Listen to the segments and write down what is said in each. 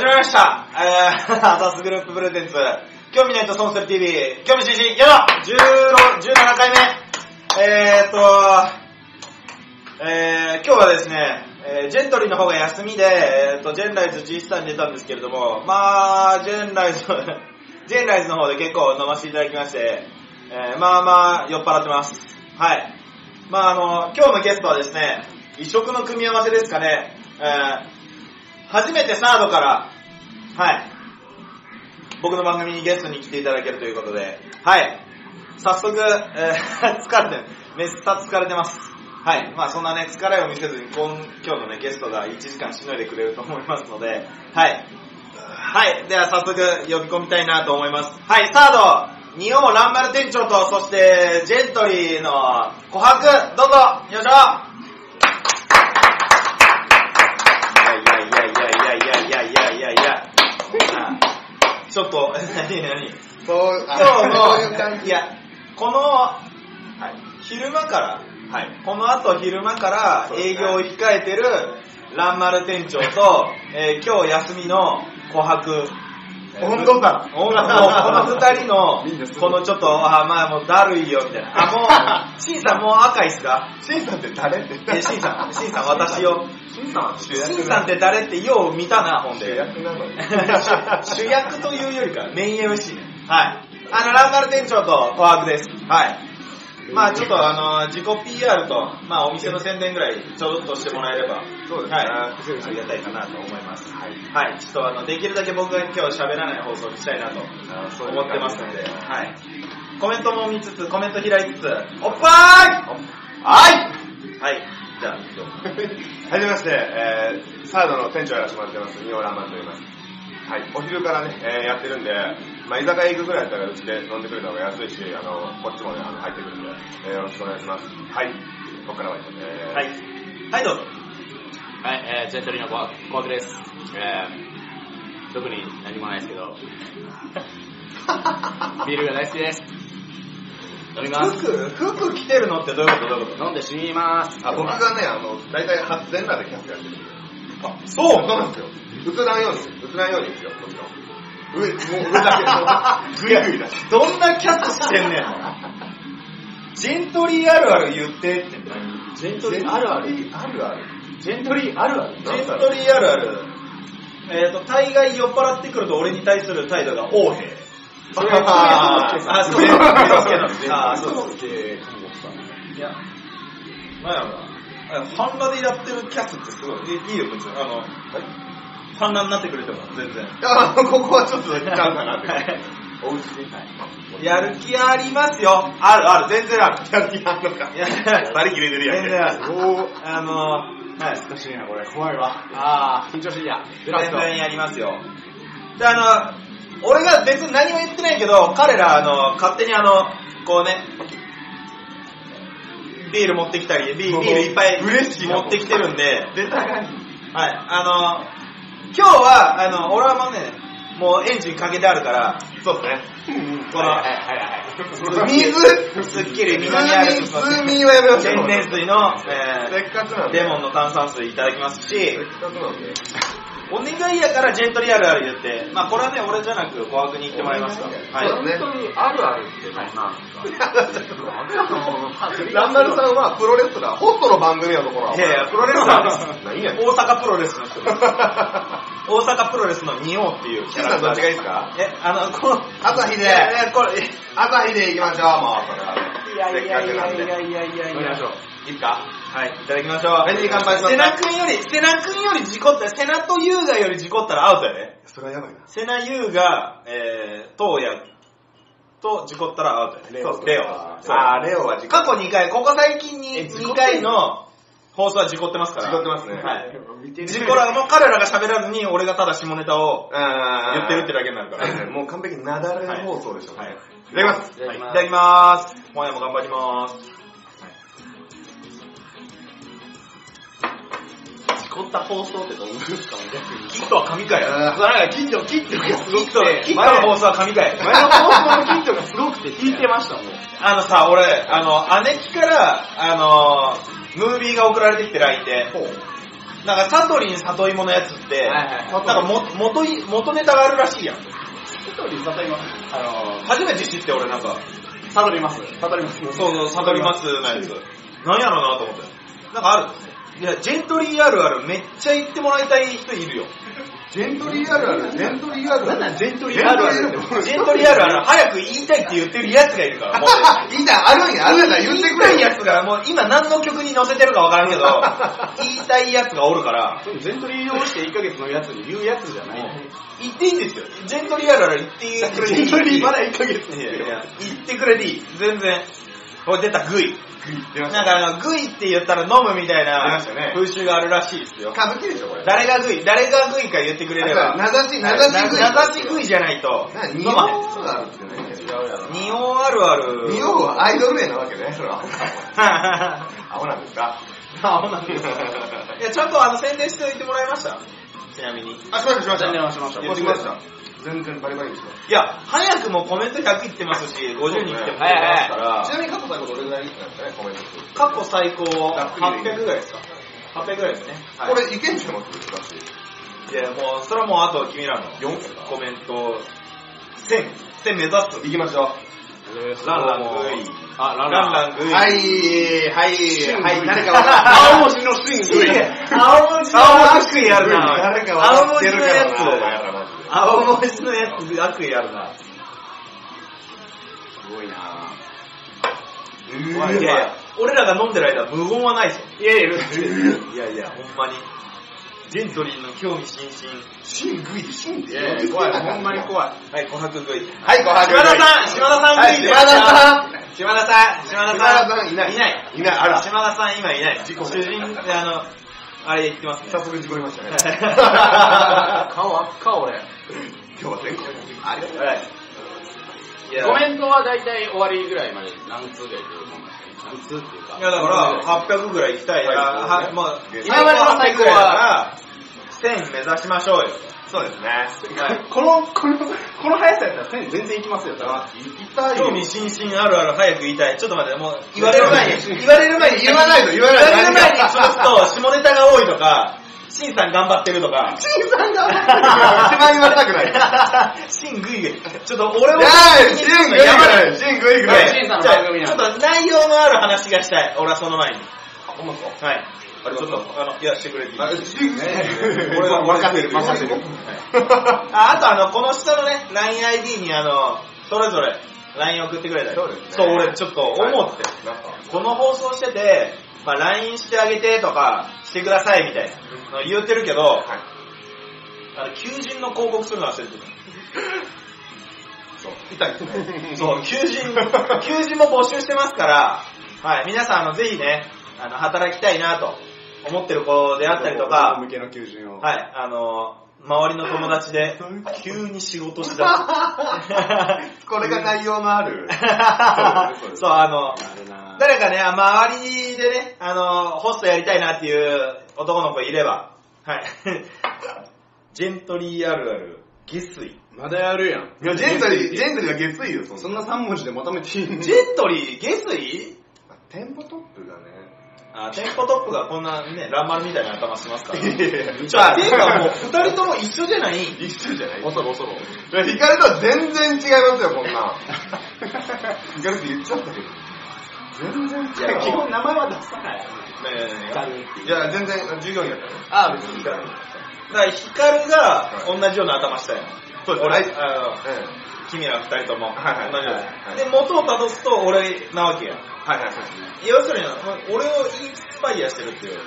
始まりました。えー、アザスグループプレゼンツ、興味ないと損する TV、興味津々、やだ !16、17回目。えーっと、えー、今日はですね、えージェントリーの方が休みで、えーっと、ジェンライズ G スターに出たんですけれども、まあ、ジェンライズ、ジェンライズの方で結構飲ませていただきまして、えーまあまあ、酔っ払ってます。はい。まああの、今日のゲストはですね、異色の組み合わせですかね、えー初めてサードから、はい、僕の番組にゲストに来ていただけるということで、はい、早速、えー 疲れて、めっさ疲れてます。はい、まあそんなね、疲れを見せずに今今日のね、ゲストが1時間しのいでくれると思いますので、はい、はい、では早速呼び込みたいなと思います。はい、サード、日本ランマル店長と、そして、ジェントリーの琥珀、どうぞ。よいしょ。ちょっと、何何？そう、今日そういう感の、いや、この、はい、昼間から、はい、この後昼間から営業を控えてるランマル店長と、えー今日休みの琥珀、本当だおこの二人のこのちょっと、あ、まあもうだるいよ、みたいな。あ、もう、シンさんもう赤いっすか？シンさんって誰ってえ、シンさん、シンさん私よ。シンさんは主シンさんって誰ってよう見たな、ほんで。主役なのに。主役というよりか、メイン MC ね。はい。あの、ランマル店長とコワークです。はい。まあちょっとあの、自己 PR と、まあお店の宣伝ぐらいちょろっとしてもらえれば、そうですねはい。ありがたいかなと思います。はい。ちょっとあの、できるだけ僕が今日喋らない放送にしたいなと思ってますので、はい。コメントも見つつ、コメント開いつつ、おっぱーいはいはい。じゃあ、どうぞ はじめまして、えー、サードの店長やらせてもらってます、ニオランマンと言います。はい、お昼からね、えーやってるんで、まあ、居酒屋行くぐらいだったらうちで飲んでくれた方が安いし、あの、こっちもね、あの入ってくるんで、えーよろしくお願いします。はい、ここからは以上です。はい。はい、どうぞ。はい、えー、ジェントリーのコアコアクです。えー、特に何もないですけど、ビールが大好きです。飲みます。服、服着てるのってどういうこと？どういうこ飲んで死にます。あ、僕がね、あの、大体発全裸でキャストやってるんで。とあ、そうそうなんですよ。映らんように、映らんようにですよ、もちろん。上、もう上だけ、グイグイだし。どんなキャストしてんねん。ジェントリーあるある言ってって何ジェントリーあるある。あるある。ジェントリーあるある。ジェントリーあるある。えっ、と、大概酔っ払ってくると俺に対する態度が横兵。それあーあ、そうですけど。あー、そうそう系看護師さん。いや、なんやろな。半裸でやってるキャスってすごいいいよ、別に。あの、半裸になってくれても全然。あここはちょっとちゃうかなって。おうちに。やる気ありますよ。あるある、全然ある。やる気あんのか。いや二人切れてるやんけ。全然ある。おーあの、はい。難しいな、これ。怖いわ。あー、緊張していいや。全然やりますよ。で、あの、俺が別に何も言ってないけど、彼ら、あの、勝手にあの、こうね、ビール持ってきたり、ビービールいっぱい嬉しいな持ってきてるんで、出たがり。はい、あの、今日は、あの、俺はもうね、もうエンジンかけてあるから、そうですね。この、はいはいはい。水すっきり南アルプスの通民はやめましょう。天然水の、えせっかくなんー、で。レモンの炭酸水いただきますしせ、っかくなんで。お願いやからジェントリアルある言って、まあこれはね、俺じゃなく小枠に行ってもらいますか。はい。本当にあるあるって何なんですか？ランダルさんはプロレスラー、ホットの番組のところいやいや、プロレスラーです。大阪プロレスの人です。大阪プロレスの仁王っていうキャラク。どっちがいいですか？え、あの、この、朝日で、朝日で行きましょう、もう、それは。いやいやいやいやいやいやいや。行きましょう。いいすか？はい、いただきましょう。はい乾杯しますセナ君より、セナ君より事故ったら、セナとユーガより事故ったらアウトやで。それはやばいな。セナユーガ、えー、トーヤと事故ったらアウトやで。レオそうレオ。あー、レオは事故過去2回、ここ最近に2え事故ってん回の放送は事故ってますから。事故ってますねはい。事故ら、もう彼らが喋らずに、俺がただ下ネタをあ言ってるってだけになるから。け。もう完璧になだれ放送でしょ。はいいただきます。はい、いただきます。今夜も頑張ります。事故った放送ってどういうですか逆に。キットは神回や。なんか近所、キットがすごくキット、て、キットの放送は神回。前の放送のキットがすごくて聞いてましたもん。あのさ、俺、あの、姉貴から、あの、ムービーが送られてきて LINE で。なんかサトリン里芋のやつって、はいはいなんかも元い元ネタがあるらしいやん。一人悟ります。あの初めて知って俺なんか、ー、悟ります。悟ります。そうそう、悟りますのやつ。なんやろうなと思って。なんかあるいや、ジェントリーあるあるめっちゃ言ってもらいたい人いるよ。ジェントリーあるある、ジェントリーあるある。ジェントリーあるあるってジェントリーあるある早く言いたいって言ってるやつがいるから、もう。いいじゃん、あるんや、あるんや、言ってくれ言いたいやつが、もう今何の曲に載せてるかわからんけど、言いたいやつがおるから、全トリーをして1ヶ月のやつに言うやつじゃない。言っていいんですよ。ジェントリーあるある言ってくれていい。ジェントリーまだ1ヶ月言ってくれていい。全然。これ出たグイ。なんかあの、グイって言ったら飲むみたい出まなしたね風習があるらしいですよ。歌舞伎でしょ、これ。誰がグイ？誰がグイか言ってくれれば。名指し、名指しグイ。名指しグイじゃないとな、飲日まへん。本があるってね。違うやろ。日本あるある。日本はアイドル名なわけね、それは。ア青なんですか？ホなんですか？いや、ちゃんとあの宣伝しておいてもらいました？ちなみに。あ、しました、しました。宣伝はしました言ってきました。全然バリバリにしまいや、早くもコメント100いってますし、50人来てもらってますから、す。ちなみに過去最後どれぐらいなんですかね、コメント数。過去最高ざっくり800ぐらいですか ?800 ぐらいですね。はいこれ、いけんじゃん、ます私。いや、もう、それはもうあと君らのコメント、1000、1000目指すと。行きましょランラングイ。あ、ランラングイ。はい、はい、はい、誰かわか青文字のシングイ。青文字の悪意あるな。誰か青文わかってるから字のやつ。青文字のやつ悪意あるな。すごいなういやいや、俺らが飲んでる間無言はないぞ。いやいや、いやいや、ほんまに。ジェントリーの興味津々。シングイでシンっていやいや、怖い、ほんまに怖い。はい、琥珀食い。はい、ごは島田さん、島田さんはい、食い島田さん。島田さん、島田島さん。田さんいないいない。いない、あら。島田さん今いない。主人、あの、あれ言ってますね。早速事故りましたね。顔赤俺。今日は全国ありがとうございはい。いやコメントは大体終わりぐらいまで何通で来るもんなんですか何通っていうか。いやだから、800ぐらい行きたい。はいあはまあ、最今までの最高だから、1000目指しましょうよ。そうですね。はい。この、この、この速さやったら1000全然いきますよ、多分。痛いよ興味津々あるある早く言いたい。ちょっと待って、もう言われる前に、言われる前に言わないと言わないと言われる前にちょっと下ネタが多いとか、シンさん頑張ってるとか、シンさんが、一番言われたくない。シングイグイ。ちょっと俺を、いやー、シングイやばい。グイ、シングイグイ。はいシンさんちょっと内容のある話がしたい。俺はその前に。ほんまですかはい。ちょっと、あの、いや、してくれていいあ、シングイ俺は任せる、任せる。ああとあの、この下のね、LINEID にあの、それぞれ LINE 送ってくれたり。そうですねそう、俺ちょっと思って。この放送してて、まあ LINE してあげてとか、してくださいみたいなの言ってるけど、はい。あの、求人の広告するの忘れてそう。痛い。そう、求人、求人も募集してますから、はい、皆さんあの、ぜひね、あの、働きたいなと思ってる子であったりとか、向けの求人を。はい、あの、周りの友達で、急に仕事しだす。これが内容のある。そう、あの、誰かね、あ周りでね、あの、ホストやりたいなっていう男の子いれば、はい。ジェントリーあるある、下水。まだやるやん。いや、ジェントリー、ジェントリーは下水よ、そんな。そんな3文字でまとめていいんジェントリー、下水？店舗トップがね。あ、店舗トップがこんなね、ランマルみたいな頭してますから。いやいやじゃあ、ていうかもう、二人とも一緒じゃない？一緒じゃない恐ろ恐ろ。ヒカルとは全然違いますよ、こんなん。ヒカルって言っちゃったけど。全然違う。基本名前は出さない。ねえいや、全然、従業員やったよ。ああ、別に。だから、ヒカルが同じような頭したよ。そうです俺、はいあの、え君ら二人とも同じようはいな。で、元を辿すと俺なわけや。え。はいはい、そうですね。要するに、俺をインスパイアしてるっていう。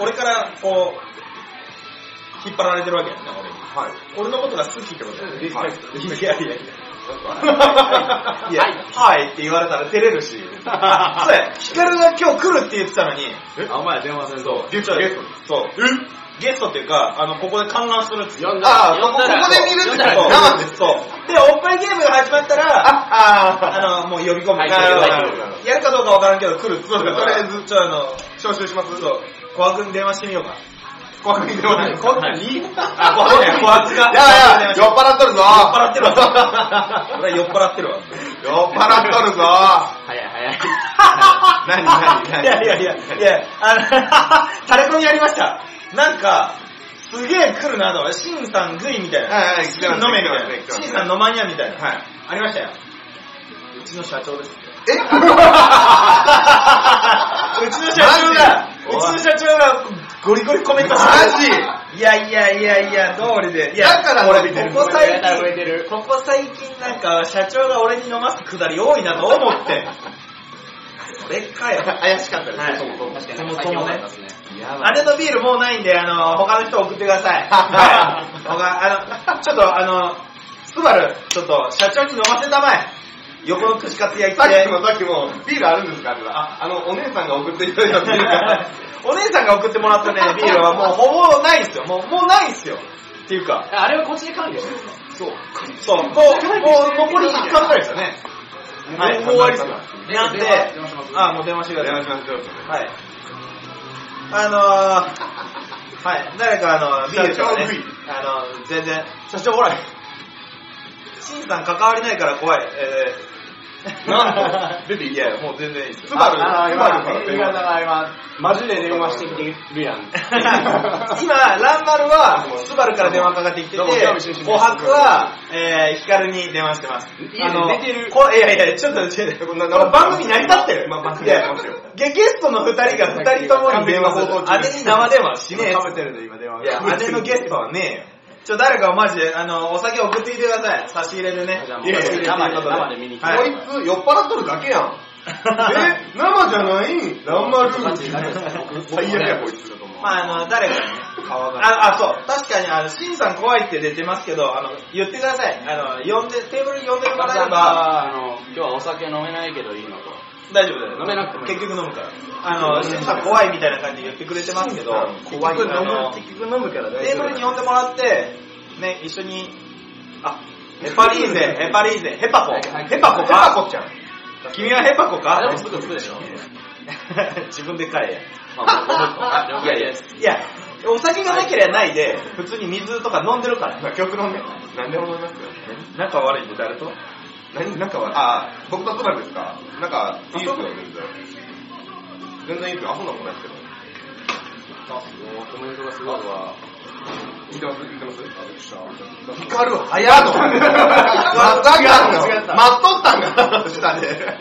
俺から、こう、引っ張られてるわけやんね、俺に。はい。俺のことが好きってことやね。リスペクト。いやいやいや。いや、はいって言われたら照れるし。そうや、ヒカルが今日来るって言ってたのに、あ、お前電話せんそう、ゲストゲストそう。ゲストっていうか、あの、ここで観覧するっつって。呼んだああ、ここ、で見るって呼んだらそう生です。そう。で、おっぱいゲームが始まったら、あ、ああの、もう呼び込む。はいあのはいはいやるかどうかわからんけど来るっつってたからとりあえずちょ、あの、招集しますそう、小悪に電話してみようか。怖くに電話ない。こんなんいいあ、小悪ね、小悪が。いやいや、酔っ払っとるぞ。酔っ払ってるわ。俺は酔っ払ってるわ。酔っ払っとるぞ。早い早い。何何何？いやいやいや、いや、あの、タレコミやりました。なんか、すげえ来るなと、シンさんグイみたいな。はいはい飲めみたいな。シンさん飲まにゃみたいな。はい。ありましたよ。うちの社長です。え？うちの社長が、うちの社長がゴリゴリコメントしてるマいやいやいやいや、通りで。いや、だから伸びてるここ最近。ここ最近なんか社長が俺に飲ますくだり多いなと思って。それかよ。怪しかったです、はいそもそも。ね。あれのビールもうないんで、あの、他の人送ってください。はい。他、あの、ちょっとあの、スバル、ちょっと社長に飲ませたまえ。横の串カツ焼きでさっき。もさっきも、ビールあるんですか？あ、あの、お姉さんが送っていただいたビールが。お姉さんが送ってもらったね、ビールはもうほぼないんですよ。もう、もうないんですよ。っていうか、あれはこっちで管理してるんですかそう。そう、もう、もう残り1巻ぐらいですよね。はい、もう終わりですよ。なんで？あ、もう電話してください。電話しますよ。はい。あのー、はい、誰かあの、ビールとかねあの、全然、社長ほら、シンさん関わりないから怖い。えー、なんで出ていやいや、もう全然いいですよ。スバル、スああバルから。今、今、だから今、マジで電話してきてるやん。今、ランマルは、スバルから電話かかってきてて、琥珀は、えー、ヒカルに電話してます。いや出てる。こいやいや、ちょっと、ちょっと、この番組成り立ってる。まあ番組いややってますよ。ゲゲストの二人が二人ともに電話放送中姉に生電話しねえっつって食べてるんで、今電話いや、姉のゲストはねえよ。ちょ、誰かマジで、あの、お酒送ってきてください。差し入れでね。じゃあもう生で見に来てはいこいつ酔っ払っとるだけやん。え生じゃない？ランマルー。最悪やこいつだと思う。まあ、あの、誰かにね。あ、あ、そう。確かに、あの、シンさん怖いって出てますけど、あの、言ってください。あの、呼んで、テーブルに呼んでもらえれば、あの、今日はお酒飲めないけどいいのと。大丈夫だよ。飲めなくても結局飲むから。あの、シンさん怖いみたいな感じで言ってくれてますけど、怖い結局あの結局飲むからテーブルに呼んでもらって、ね、一緒に、あ、ヘパリーゼ、ヘパリーゼ、ヘパコ。ヘパコヘパかコちゃん。君はヘパコか？あ、でもすぐつくでしょ？自分で買え。いやいやいや、お酒がなければないで、普通に水とか飲んでるから。まあ極論ね。何でも飲みますよ。仲悪いんで誰と？何、なんかは、あー、僕とスバルですか？なんか、いいですよ、全然。全然いいですよ。あ、そんなことないですけど。もうコメントがすごいわ。見てます？見てます？光光る早っと。まさかの、違った待っとったんが、下で。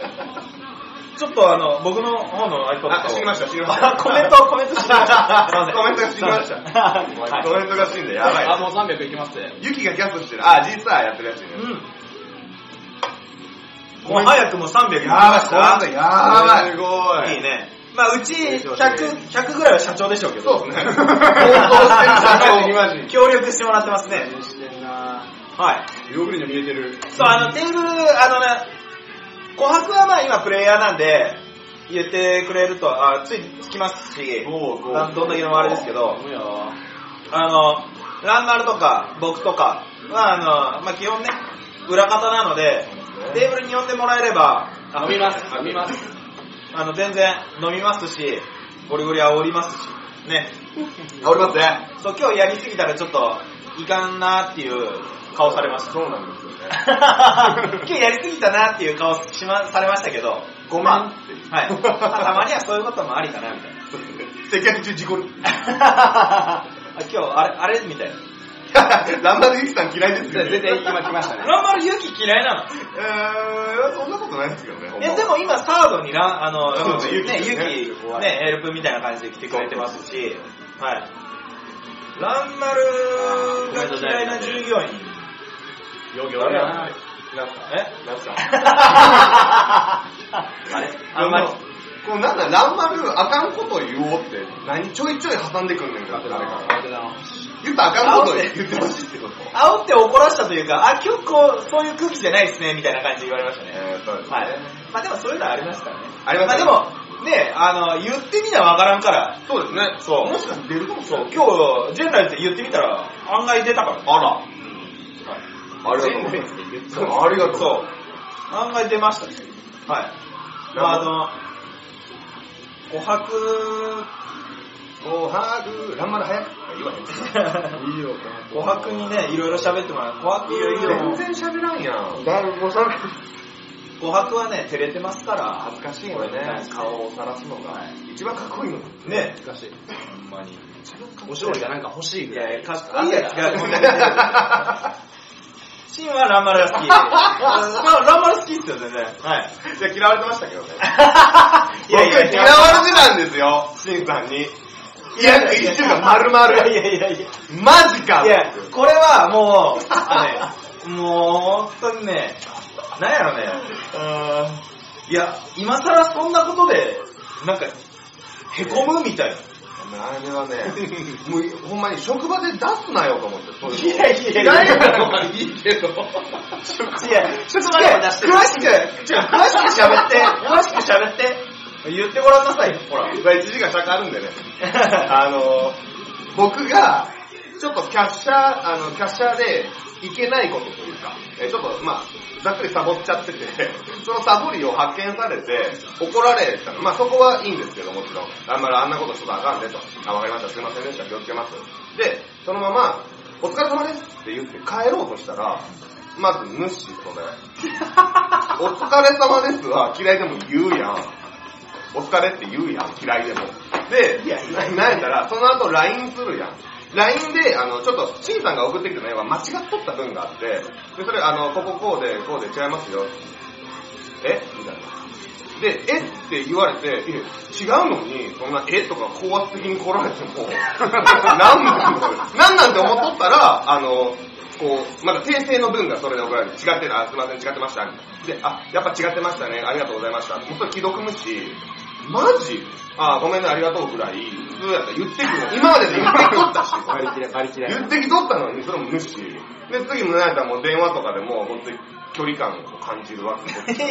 ちょっとあの、僕の方の iPad あ、死にました、死にました。あコメント、コメントしてました。コメントが死にました。はいコメントが死んでやばあ、い。もう300いきますって。ユキがキャストしてる。あ、実はやってるやつね。うん。もう早くも300いきました。やばい。すごい。いいね。まあ、うち100、100ぐらいは社長でしょうけど。そうですね。してる。協力してもらってますね。はい。ヨーグルト見えてる。そう、あの、テーブル、あのね、琥珀はまあ今プレイヤーなんで、言ってくれると、あついつきますし、どんだけのもあれですけど。あの、ランマルとか僕とかは、あの、まあ基本ね、裏方なので、テーブルに呼んでもらえれば、あ飲みます、飲みます。あの、全然飲みますし、ゴリゴリ煽りますし、ね。あ、おりますね。そう、今日やりすぎたらちょっと、いかんなっていう顔されました。そうなんですよね。今日やりすぎたなっていう顔しま、されましたけど、ごめんまっていう。あ、はい。まあたまにはそういうこともありかな、みたい接客中事故る。今日、あれ、あれ？みたいな。ランマルユキさん嫌いですよ。絶対今来ましたね。ランマルユキ嫌いなの？えー、そんなことないですけどね。でも今サードにラン、あの、ユキね、ユキ、ね、ヘルプみたいな感じで来てくれてますし、はい。ランマルが嫌いな従業員。よぎょ誰ややな。なんすかえ？なんすかあれ？あんまり。こうなんだ、ランマルあかんこと言おうって、何ちょいちょい挟んでくんねんかって誰か。言ったらあかんこと言ってほしいってこと。煽って怒らしたというか、あ、今日こう、そういう空気じゃないですね、みたいな感じで言われましたね。えー、そうですね。はい。まあでもそういうのはありますからね。ありますまあでも、ね、あの、言ってみなわからんから、そうですね。そうもしかして出るかもしれそう、ない。今日、ジェンライズって言ってみたら、案外出たから。あら。はいありがとうございます。ありがとう。そう。案外出ましたね。はい。まああの、琥珀、おはぐ、ランマル早く言わへん。いいよ、琥珀にね、いろいろ喋ってもらう。琥珀いろいろ。全然喋らんやん。だいぶもうさ琥珀はね、照れてますから。恥ずかしいよね。顔を晒すのが。一番かっこいいの。ね。難しい。ほんまに。お勝利がなんか欲しいいやいや、ぐらい。かっこいいやつが、こんなにシンはランマルが好き。あランマル好きっすよ、全然。はい。いや、嫌われてましたけどね。いやいや嫌われてたんですよ、シンさんに。いや、一週間丸々。いやいやいやいや。マジかいや、これはもう、あのね、もう本当にね、なんやろね、いや、今更そんなことで、なんか、へこむみたいな。あれはね、もうほんまに職場で出すなよと思って、そういうのいやいやいや嫌いなのはいいけど。いや、職場でも出して詳しく、詳しく喋って、詳しく喋って、言ってごらんなさいよ、ほら。1時間尺あるんでね。あの、僕が、ちょっとキャッシャー、あの、キャッシャーでいけないことというか、えちょっと、まあ、ざっくりサボっちゃってて、そのサボりを発見されて、怒られたの。まあ、そこはいいんですけど、もちろん。あんまりあんなことしたらあかんねと。あ、わかりました、すいませんでした、気をつけます。で、そのまま、お疲れ様ですって言って帰ろうとしたら、まず無視、それ。お疲れ様ですは嫌いでも言うやん。お疲れって言うやん、嫌いでも。で、いやいやなんやったら、その後 LINE するやん。LINE で、あの、ちょっと、シンさんが送ってきたのは間違っとった文があって、で、それ、あの、こここうで、こうで違いますよ。え？みたいな。で、え？って言われて、違うのに、そんな、え？とか高圧的に来られても、なんなんなんなんて思っとったら、あの、こう、まだ訂正の文がそれで送られて、違ってた、あすいません、違ってました。で、あ、やっぱ違ってましたね、ありがとうございました。もうそれ既読無視、マジ？あ、ごめんね、ありがとうぐらい、普通やったら言ってきの、今までで言ってきとったし、バリキラ、バリキラ。言ってきとったのに、それも無視。で、次もなんやったらもう電話とかでも、本当に距離感を感じるわけ。で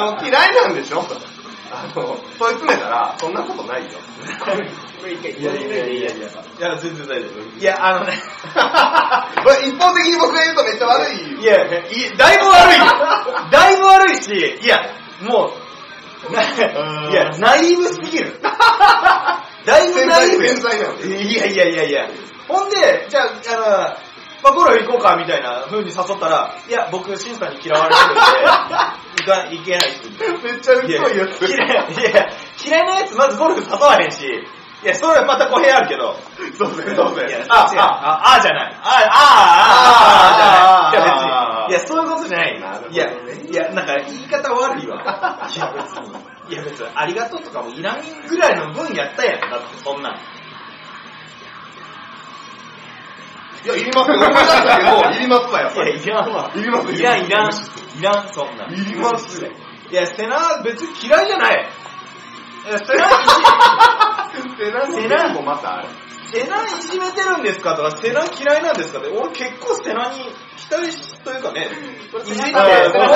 も嫌いなんでしょ？あの、問い詰めたら、そんなことないよ。いやいやいやいやいや。いや、全然大丈夫。いや、あのね。これ一方的に僕が言うとめっちゃ悪い。いや、いやだいぶ悪いよ。だいぶ悪いし、いや、もう、いや、ナイーブすぎる。だいぶナイーブ。いやいやいやいや。ほんで、じゃあ、あの、まあ、ゴルフ行こうかみたいな風に誘ったら、いや、僕、シンさんに嫌われてるんで、行か、行けないっす。めっちゃ疎いやつ。嫌い、いや、嫌いなやつまずゴルフ誘わへんし、いや、それはまた語弊あるけど、そうですね、そうですいやね。あ、あ、あ、あじゃない。あ、あ、あ、あ、あ、じゃない。いや、別に。いや、そういうことじゃない。いや、いや、なんか言い方悪いわ。いや、別に。いや、別に、ありがとうとかもいらんぐらいの分やったやん。だって、そんなん。いや、いりますよ。思いりますわ、やっぱり。いや、いらんわ。いりますいらん、いらん。いらん、そんなん。いりますよ。いや、セナ、別に嫌いじゃない。セナ、セナセナもまたある。セナいじめてるんですかとか、セナ嫌いなんですかって、俺結構セナに期待しというかね、いじって、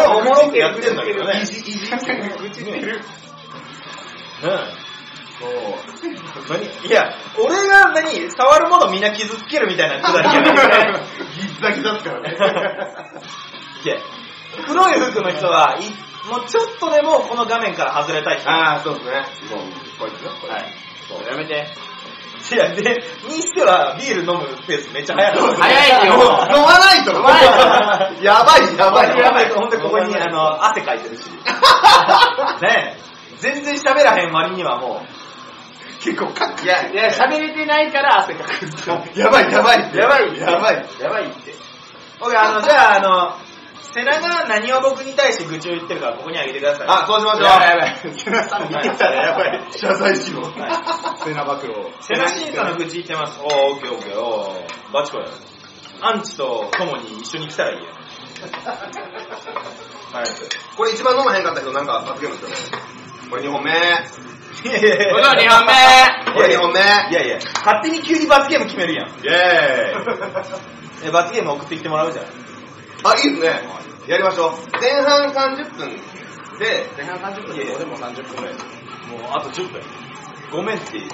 おもろくやってんだけどね。いじ、いじってる。愚痴ってる。うん。そう。何いや、俺が何、触るものみんな傷つけるみたいなくだりじゃないギッザギザっすからね。いや、黒い服の人は、いもうちょっとでもこの画面から外れたい人。ああ、そうですね。もう、こいつよ、こ。はい。そうやめて。いや、で、にしてはビール飲むペースめっちゃ早かった。早いよ 飲まないと。飲まないとやばい、やばい。やばい、ほんでここにあの、汗かいてるし。ねえ。全然喋らへん割にはも結構カッいや、いや、喋れてないから汗かく。やばい、やばい。やばいやばい。やばいって。う。僕あの、じゃああの、瀬名が何を僕に対して愚痴を言ってるかここにあげてください。あ、そうしましょう。やばいやばいセナさんに言ったらやばい。謝罪しろ。はセナ暴露。瀬名審査の愚痴言ってます。おー、オッケーオッケー、おー、バチコや。アンチと共に一緒に来たらいいよ。はい。これ一番飲まへんかった人なんか罰ゲームですよね。これ2本目。いやいやいやこれが2本目これ2本目。いやいや、勝手に急に罰ゲーム決めるやん。イェーイ。え罰ゲーム送ってきてもらうじゃん。あ、いいですね。やりましょう。前半30分で、前半30分で俺も30分ぐらい。もうあと10分。ごめんって言っ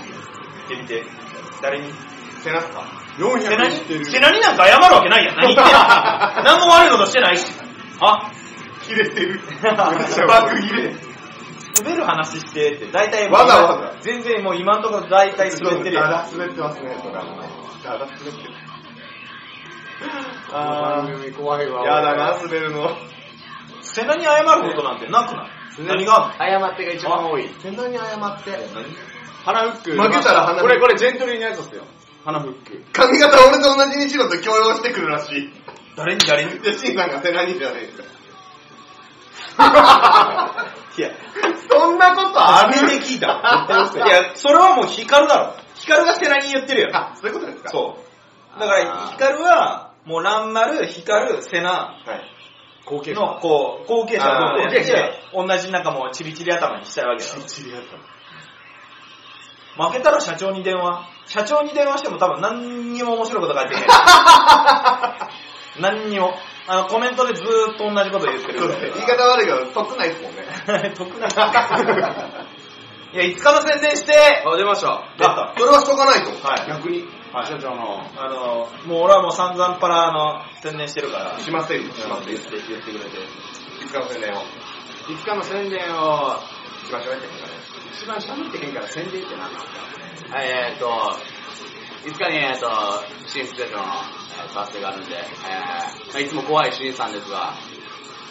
てみて。誰に？セナっすか？セナに？セナになんか謝るわけないやん。何言ってんの？何も悪いことしてないし。あ切れてる。爆切れ。滑る話してって、大体わざわざ全然もう今のところ大体滑ってるやん。だだ滑ってますね、とか。だだ滑ってる。あ番組怖いわ。やだな、滑るの。し瀬名に謝ることなんてなくない？何が？あんの謝ってが一番多い。瀬名に謝って。鼻フック。負けたら鼻フックこれ、これ、ジェントリーのやつですよ。鼻フック。髪型俺と同じにしろと強要してくるらしい。誰に誰に？で、シンさんが瀬名にじゃねえか。いや、そんなことある？初めて聞いた。いや、それはもう光るだろ。光が瀬名に言ってるよ。あ、そういうことですかそう。だから、光は、もう、蘭丸、光、瀬名はい。後継者。の、こう、後継者あーをで、同じなんかもう、チリチリ頭にしたいわけだよ。チリやった負けたら社長に電話。社長に電話しても多分何にも面白いこと書いてない。何にも。あの、コメントでずーっと同じこと言ってるそうぐらいですね言い方悪いけど、得ないですもんね。得ないや、5日の宣伝して、あ、出ました。出た。それはしとかないと。はい逆に、はい社長の、あの、もう俺はもう散々パラあの、宣伝してるから。しませんよ、しませんよ言っ。て、言ってくれて。いつかの宣伝を。5日の宣伝を、一番喋ってるからね。一番喋ってへんから宣伝って何なんですかえーっと、5日に、えーっと、新ステーションの、えー、バースがあるんで、えーまあ、いつも怖い新さんですが、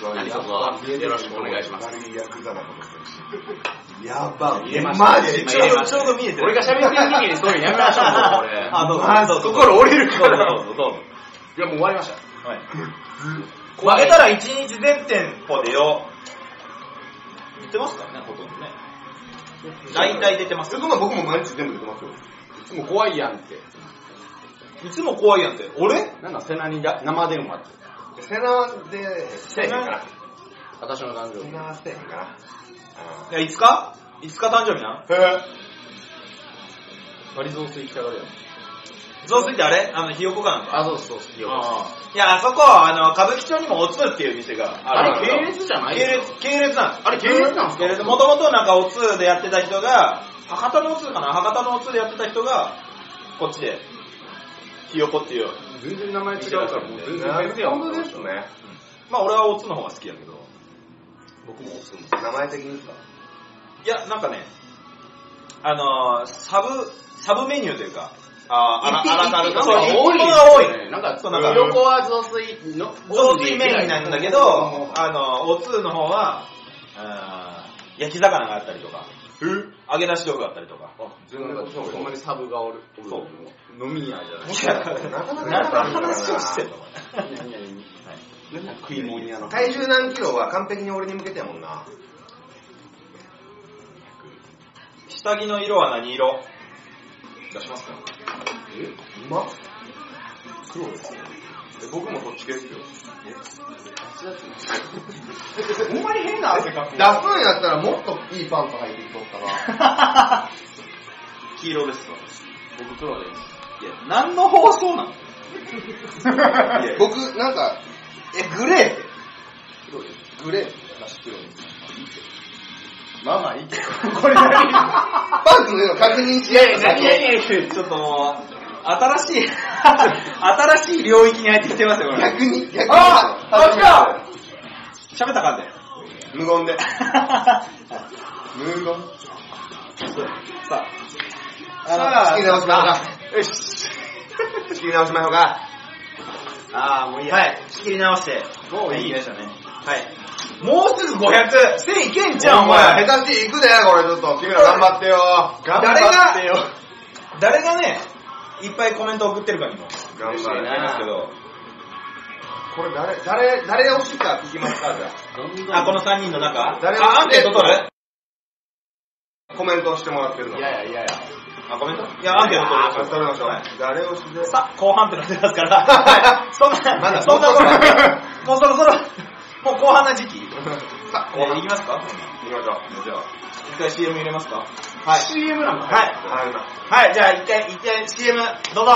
何卒よろしくお願いします。やば入れましたマジちょうど、ちょうど見えてる。俺が喋ってる時にそういうのやめましょう、もう。あ、どうぞ。マジどうぞ心折れるからどうぞ、どうぞ。どうぞいや、もう終わりました。はい。負けたら1日全店舗でよ。言ってますからね、ほとんどね。大体出てますそ。んな僕も毎日全部出てますよ。いつも怖いやんって。いつも怖いやんって。俺？なんだ、瀬名にだ生電話って。セナで、せえへんかな。私の誕生日。セナはせえへんかな。いや、いつか？いつか誕生日なへぇバリ雑炊行きたがるやん。雑炊ってあれ？あの、ひよこかなんか？あ、そうそう、そう。ああいや、あそこ、あの、歌舞伎町にもおつっていう店があるあれ、系列じゃない系列、系列なん？です。あれ系列なんすか？系列、もともとなんかおつでやってた人が、博多のおつかな？博多のおつでやってた人が、こっちで、ひよこっていう。全然名前違うから、もう全然な別やん。るほどですね。まあ俺はおつの方が好きやけど。僕もおすん名前的にですか？いや、なんかね、あのー、サブ、サブメニューというか、あーあら、あらかるそう、多いが多い。ね。なんか、そうなんか横は雑炊の、雑炊メインなんだけど、あの、おつの方は、焼き魚があったりとか、揚げ出し豆腐があったりとか。全然そう、ほんまにサブがおる。そう飲み屋じゃない。いや、なかなか話をしてんのお前何々に。な食い物屋の。体重何キロは完璧に俺に向けてやもんな。下着の色は何色？出しますかえ？うま黒ですね。え僕もそっち系ですよ。ほんまに変な汗かく出すんやったらもっといいパンツ履いてきとったら。黄色ですわ。僕黒です。いや、何の放送なのいや僕、なんか、え、グレーって。黒です。グレー黒です。まあまあいいけど。これ何パンツの色確認しいやいや、何や々ちょっともう、新しい、新しい領域に入ってきてますよ、これ。逆に、逆に。ああ来た喋ったかんで。無言で。さ 無言。あ、さあ、仕切り直しましょうか。よし。仕切り直しましょうか。ああ、もういいや。はい、仕切り直して。もういいでしたね。はい。もうすぐ500、1000いけんじゃん、おお前、前。下手しいくで、これちょっと。君ら頑張ってよ。頑張ってよ。誰がね、いっぱいコメント送ってるかにも。頑張ありれ。ますけど。これ誰、誰、誰推しか聞きますか？じゃどんどんあ、この3人の中？誰あ、アンケート取る？あ。コメントしてもらってるの。いやいやいやいや。あ、コメント？いや、アンケート取りましょう。取りましょうはい。誰推しで？さあ、後半ってなってますから。はい。そんな、まだそんなことないもうそろそろ、もう後半な時期。さあ、えーいきますか？行きましょう。じゃあ、一回 CM 入れますか？はい。CM なんかはい。はい、じゃあ一回、一回 CM、どうぞ。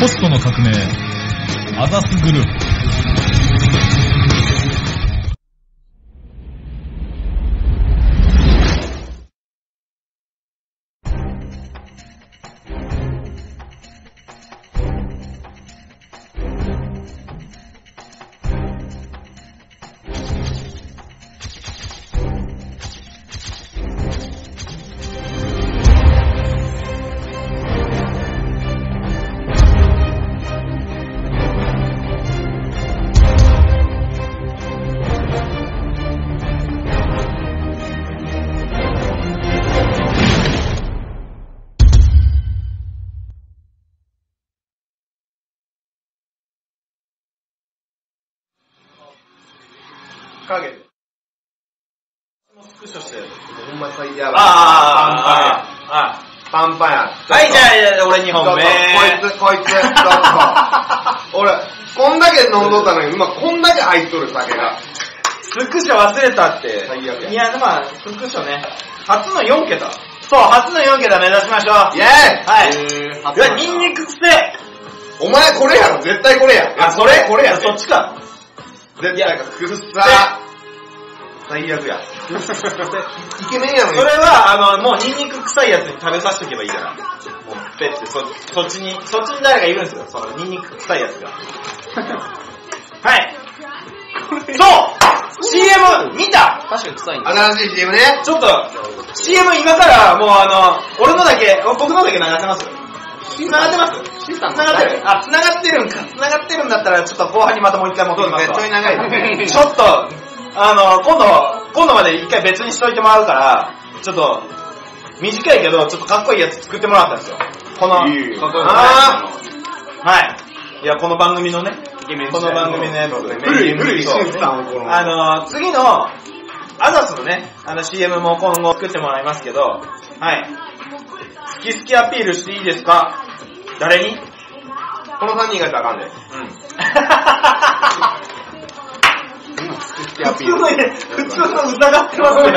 ポストの革命、アザスグループ。俺、こんだけ飲んどったのに、今こんだけ入っとる酒が。スクショ忘れたって。最悪やいや、まあ、スクショね。初の4桁。そう、初の4桁目指しましょう。イェーイはい。えー、うわ、ニンニクくせお前これやろ、絶対これや。あ、それ？これや、そっちか。絶対くっさ最悪や。イケメンやのに。それは、あの、もうニンニク臭いやつに食べさせとけばいいから。もう、ペッて、そ、そっちに、そっちに誰かいるんですよ。その、ニンニク臭いやつが。はい。そう !CM! 見た確かに臭いんだ。新しい CM ね。ちょっと、CM 今から、もうあの、俺のだけ、僕のだけ流せます？繋がってます？繋がってる？あ、繋がってるんか。繋がってるんだったら、ちょっと後半にまたもう一回持ってきますわちょい長いね。ちょっと、あの、今度、今度まで一回別にしといてもらうから、ちょっと、短いけど、ちょっとかっこいいやつ作ってもらったんですよ。この、いいよかっこいいあはい。いや、この番組のね、この番組のやつ。古い、古い。あの、次の、アザスのね、あの CM も今後作ってもらいますけど、はい。好き好きアピールしていいですか？誰に？この3人がやったらあかんね。普通のね、普通の疑ってますや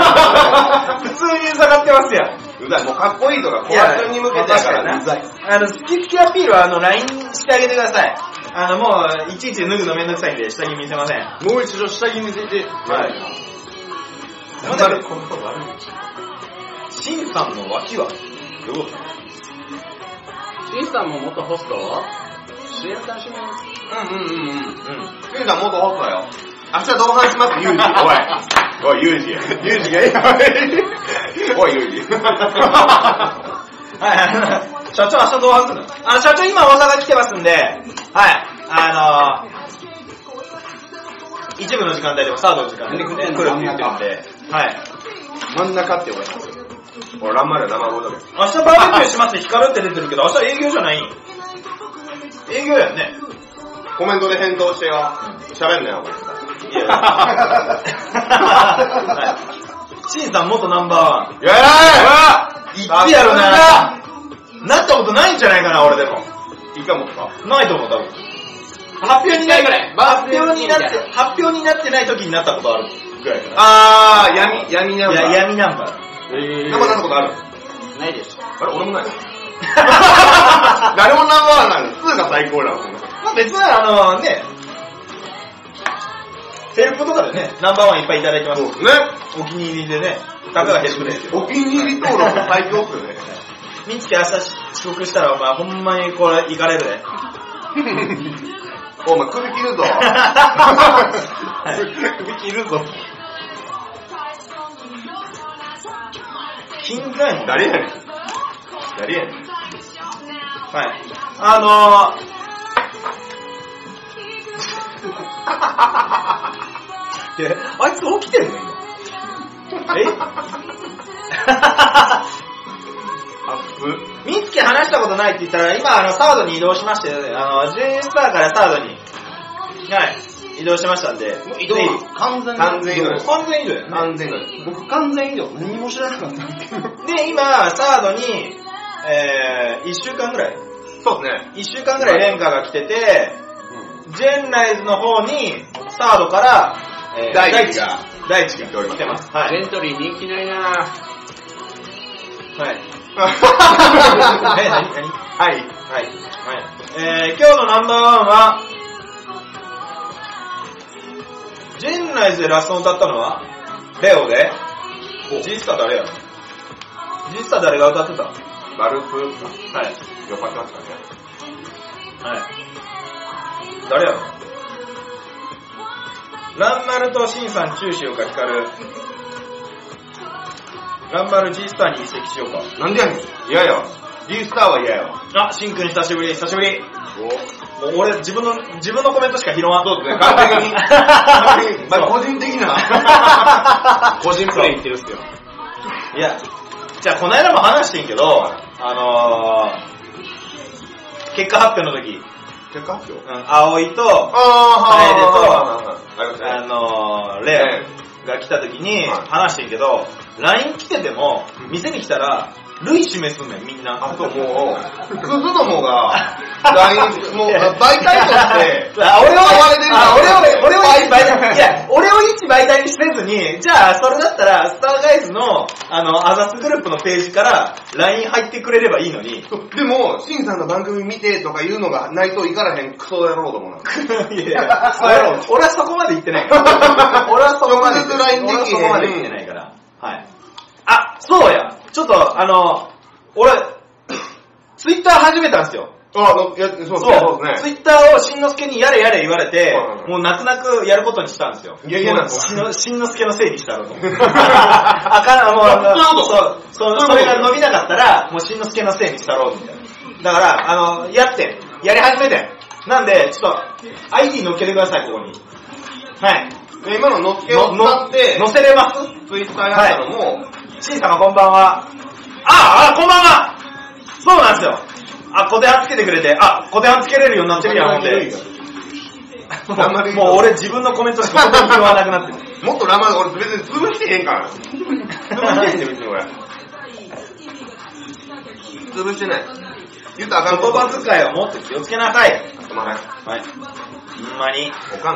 ん。普通に疑ってますやん。うざい、もうかっこいいとか、小松に向けてやから、うざい。あの、好き好きアピールは、あの、LINE してあげてください。あの、もう、いちいち脱ぐのめんどくさいんで、下着見せません。もう一度下着見せて。はい。なんだろう、このこと悪いシンさんの脇は、どうシンさんも元ホスト ?CM 楽しみうんうんうんうん。うん。シンさん元ホストよ。明日同伴します、ユージ。おい。おい、ユージ。ユージがいい。おい、ユージ。はい、社長明日どう話すの？あの、社長今大阪来てますんで、はい、あのー、一部の時間帯でもサードの時間帯で来るって言ってるんで、はい。真ん中って俺。俺、ランマル生ボトル。明日バーベキューしますって光るって出てるけど、明日営業じゃない？営業やんね。コメントで返答してよ。喋んなよ、いやいやはいシンさん元ナンバーワン。お前。やいつやろな。なったことないんじゃないかな、俺でも。いいかもか。ないと思う、多分。発表にないぐらい。発表になって、発表になってない時になったことあるぐらいかな。あー、闇、闇ナンいや、バー。闇ナンバー。えナンバーなったことある？ないです。あれ、俺もない。誰もナンバーワンなんで、2が最高だもん。まあ別にあのね、ヘルプとかでね、ナンバーワンいっぱいいただいてます。ね。お気に入りでね、たかがヘルプですよ。お気に入り登録最強っすよね。みつき明日遅刻したら、お前ほんまにこれ行かれるで。お前首切るぞ。首切るぞ。金財も誰やねん。誰やねん。はい。あのー、いや、あいつ起きてんの今。え？アップ。ミツキ話したことないって言ったら、今、あの、サードに移動しまして、あの、J スターからサードに、はい、移動しましたんで、移動で完全完全移動完全移動だよね。安全が。僕完全移動何も知らなかったんですけど。で、今、サードに、えー、1週間ぐらい、そうですね。1週間ぐらいレンカが来てて、ジェンライズの方に、サードから、えー大地が、大地が来てます。はい。ジェントリー人気ないなはい。え、何何？はい。はい。はい。えー、今日のナンバーワンは、ジェンライズでラスト歌ったのは、レオで、ジスタ誰や？ろジスタ誰が歌ってた？はバルプい。酔っ払ってますからね。はい。誰やろランマルとシンさん中止をか光る。ランマル G スターに移籍しようか。なんでやねん。嫌やわ。D スターは嫌やわ。あ、シンくん久しぶり、久しぶり。おもう俺、自分の、自分のコメントしか拾わん。そうですね、完璧に。完璧に。まあ、個人的な。個人プレイ言ってるっすよ。いや、じゃあこの間も話してんけど、あのー、結果発表の時、結果発表うん、葵と、ああありましたあね。のー、レンが来た時にはい。話してんけど、LINE 来てても、店に来たら、類指名すんねん、みんな。あともう、クズどもが、LINE、もう、媒体として、あ俺を、俺を、俺を一媒体、いや、俺を一媒体にせずに、じゃあ、それだったら、スターガイズの、あの、アザスグループのページから LINE 入ってくれればいいのに、でも、シンさんの番組見てとか言うのがないといかれへんクソ野郎どもな。いやいや、それ俺はそこまで言ってないから。俺はそこまで言って直接 LINE できへん俺はそこまで言ってないから。はい。あ、そうや。ちょっと、あの、俺、ツイッター始めたんですよ。あ、のやそうですね。そうですね。ツイッターをしんのすけにやれやれ言われてはいはいはい、もう泣く泣くやることにしたんですよ。いやいやしんのしんのすけのせいにしたろうと。あかん、もう、あのそうそう、それが伸びなかったら、もうしんのすけのせいにしたろうみたいな。だから、あの、やって、やり始めて。なんで、ちょっと、ID 乗っけてください、ここに。はい。で今ののっけを使って、乗せれますツイッターやったのも、しん様こんばんは。ああ、こんばんはそうなんですよ。あ、小手半つけてくれて、あ、小手半つけれるようになってるやん、ほんで。あんまりもう俺自分のコメントしか言わなくなってる。もっとラマ俺別に潰してへんから。潰してへんねん、別に俺。潰してない。言ったらあかん言葉遣いはもっと気をつけなさい。すまない。はい。ほんまに。おかん。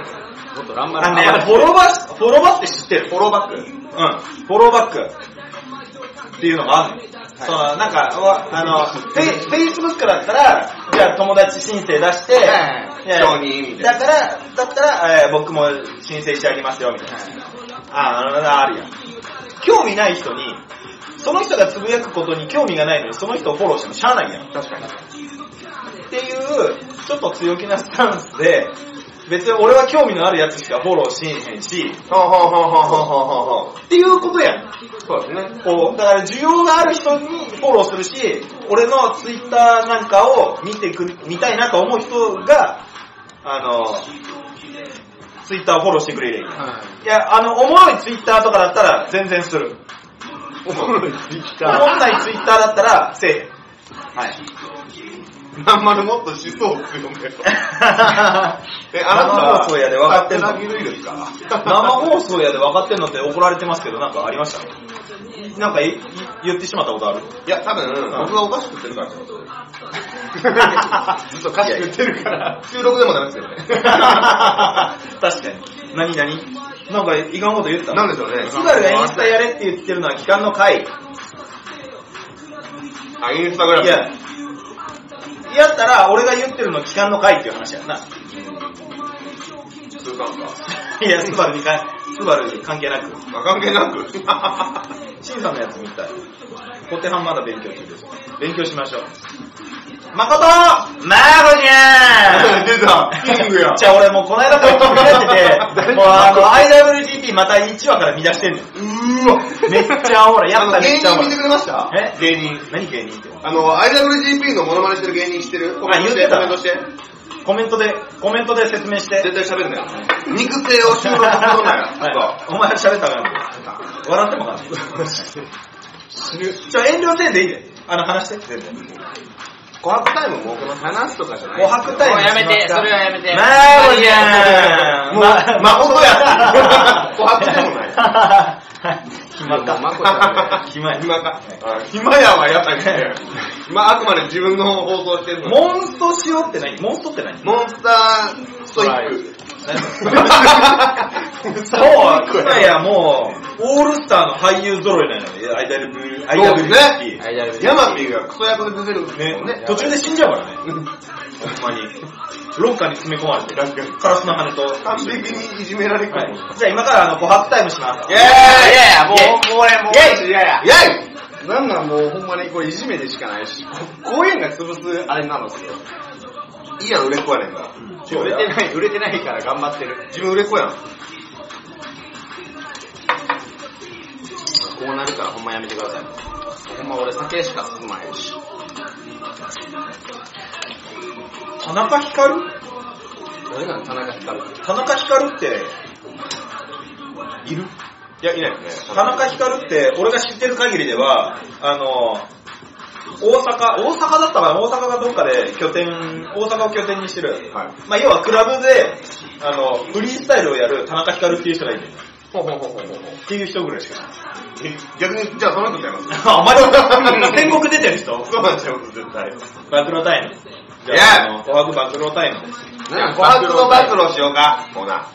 もっと頑張あのね、らフォローバック、フォローバックって知ってる？フォローバックうん。フォローバックっていうのがあるの。その、なんか、わあの、フェイ、フェイスブックだったら、じゃあ友達申請出して、いや承認みたいなだから、だったら、えー僕も申請してあげますよ、みたいな。ああ、なるほど、あるやん。興味ない人に、その人がつぶやくことに興味がないのに、その人をフォローしてもしゃあないやん。確かに。っていう、ちょっと強気なスタンスで、別に俺は興味のあるやつしかフォローしへんし、はあはあはあはあはあはあ。っていうことやん。そうですね。こう、だから需要がある人にフォローするし、俺のツイッターなんかを見てくる、見たいなと思う人が、あの、ツイッターをフォローしてくれるやん。いや、あの、おもろいツイッターとかだったら全然する。おもろいツイッおもろないツイッターだったらせえ。はい。まんまるもっと思想強めよ。え、あなた生放送やで分かってんの？ですか？生放送やで分かってんのって怒られてますけど、なんかありました？なんか言ってしまったことある？いや、多分、僕がお菓子食ってるからってことで。ずっと菓子食ってるから、収録でもダメですよね。確かに。何何？なんかいかんこと言ったなんでしょうね。スバルがインスタやれって言ってるのは期間の回。あ、インスタグラム。いや、やったら俺が言ってるの期間の会っていう話やんな。通関か。いや、スバルにか、スバルに関係なく。あ、関係なく？シンさんのやつ見たい。コテハンまだ勉強中です。勉強しましょう。誠まこにゃーん出たキングやじゃあ俺もうこの間から気になってて、もうあの IWGP また1話から見出してんのよ。うーわ。めっちゃおもろい。やっぱめっちゃおもろい人見てくれました？え？芸人。何芸人って。あの、IWGP のモノマネしてる芸人知ってる？コメントして、言ってたコメントして。コメントで、コメントで説明して。絶対喋るなよ。肉声を収録するなよ。はい。お前ら喋ったらあかんの笑ってもあかんのちょ、遠慮せんでいいで。あの、話して。全然。琥珀タイム設けます。話すとかじゃない。琥珀タイムもうやめて、それはやめて。まあじゃんもう、誠や。琥珀でもない。暇か。まこちゃんね暇や。暇か。暇やはやばいね。今あくまで自分の放送してるのに。モンストしようって何？モンストって何？モンスターストイック。そう、今やもう、オールスターの俳優揃いなのよ、IW、そうですね。ヤマピーがクソ役で出てるんですよね、途中で死んじゃうからね。ほんまに。ロッカーに詰め込まれて、カラスの羽と。完璧にいじめられっ。じゃあ今からあの、琥珀タイムします。イェーイいやいや、もう、もう俺、もう、イェイいやいや。イェイなんなんもうほんまにこれいじめでしかないし、こういうのが潰すあれなのっすよ。いいやん、売れっ子やねんから。売れてない、売れてないから頑張ってる。自分売れっ子やん。こうなるからほんまやめてください。ほんま俺酒しか進まへんし。田中光？誰なの田中光？って。田中光って、いる？いや、いないよね。田中光って、俺が知ってる限りでは、あの、大阪、大阪だったかな？大阪がどっかで拠点、大阪を拠点にしてる。はいまあ要はクラブで、あの、フリースタイルをやる田中光っていう人がいる。ほうほうほうほうほう。っていう人ぐらいしかない。え逆に、じゃあその人ちゃいますあ、マジ天国出てる人？そうなんちゃいます、絶対。暴露タイム。じいやゃあ、あの、紅白暴露タイム琥珀の暴露しようか。ほな。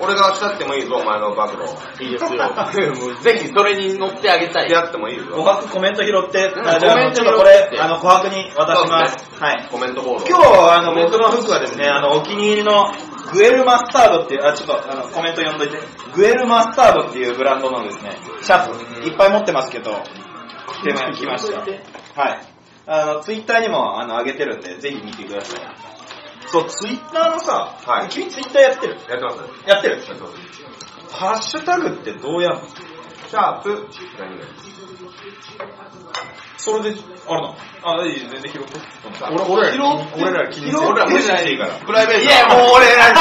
俺がしたってもいいぞ、お前の暴露。いいですよ。も うぜひそれに乗ってあげたい。やってもいいぞ。琥珀コメント拾って、うんあじゃあコメントちょっとこれ、あの、琥珀に渡します。はい。コメントボード。今日、あの、僕の服はですね、あの、お気に入りの、グエルマスタードっていう、あ、ちょっと、あの、コメント読んどいて。グエルマスタードっていうブランドのですね、シャツ、いっぱい持ってますけど、来ました。はい。あの、ツイッターにも、あの、上げてるんで、ぜひ見てください。そう、ツイッターのさ、はい君ツイッターやってる？やってますやってる？やってます。ハッシュタグってどうやんの？シャープ、何々。それで、あれなの？あ、いい、全然拾って。俺俺拾ら、俺ら気にする。俺ら無視していいから。プライベート。いや、もう俺ら、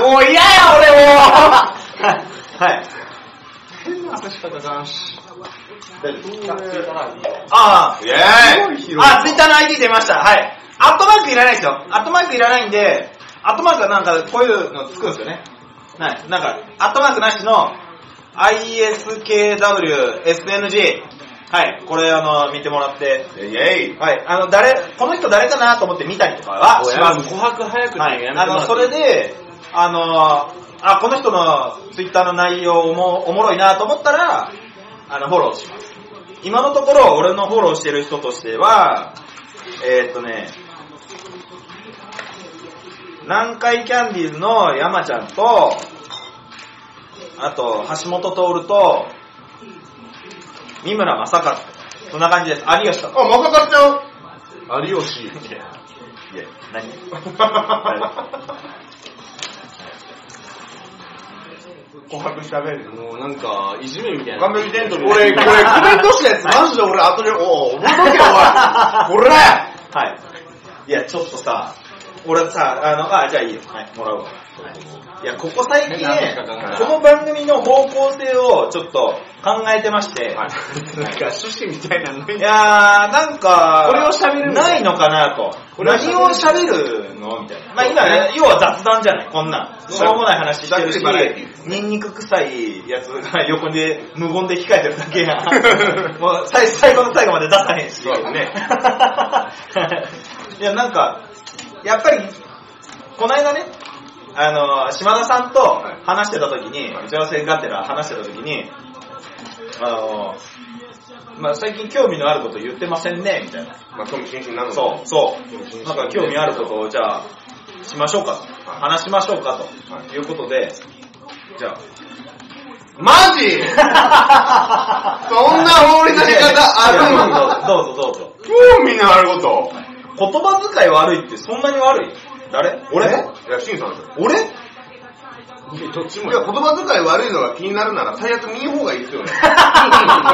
もう嫌や、俺も はい。変な話し方だし。あイェーイあ、あ、ツイッターの ID 出ました。はい。アットマークいらないですよ。アットマークいらないんで、アットマークはなんかこういうのつくんですよね。はい。なんか、アットマークなしの ISKWSNG。はい。これあの、見てもらって。イェイはい。あの、誰、この人誰かなと思って見たりとかはします。琥珀早くはい。あの、それで、で、あの、あ、この人のツイッターの内容おもおもろいなと思ったら、あの、フォローします。今のところ、俺のフォローしてる人としては、えー、っとね、南海キャンディーズの山ちゃんと、あと、橋本徹と、三村正和。そんな感じです。有吉と。あ、まさかっちゃう有吉。いや、何？琥珀喋る。もうなんか、いじめみたいな。完璧テントに。俺、これコメントしたやつ、マジで俺後で、おお、覚えとけよ、おい。これはい。いや、ちょっとさ、俺さ、あの、あ、じゃあいいよ。はい、もらうわ。いや、ここ最近ね、この番組の方向性をちょっと考えてまして、なんか趣旨みたいなのいやー、なんか、これを喋るの？ないのかなと。何を喋るの？みたいな。まあ今ね、要は雑談じゃない、こんなん。しょうもない話してるしニンニク臭いやつが横で無言で控えてるだけやん。もう最最後の最後まで出さへんし。そうね。いや、なんか、やっぱり、この間ね、あの、島田さんと話してた時に、打ち合わせがてら話してた時に、あの、まあ、最近興味のあること言ってませんね、みたいな。まあ、興味津々なので。そう、そう。なんか興味あることをじゃあ、しましょうかと。話しましょうかと。いうことで、じゃあ。マジ？そんな放り出し方あるの？どうぞどうぞ。興味のあること。言葉遣い悪いってそんなに悪い？誰？俺？いや、シンさんですよ。俺？どっちいや、言葉遣い悪いのが気になるなら、最悪見ん方がいいですよね。こ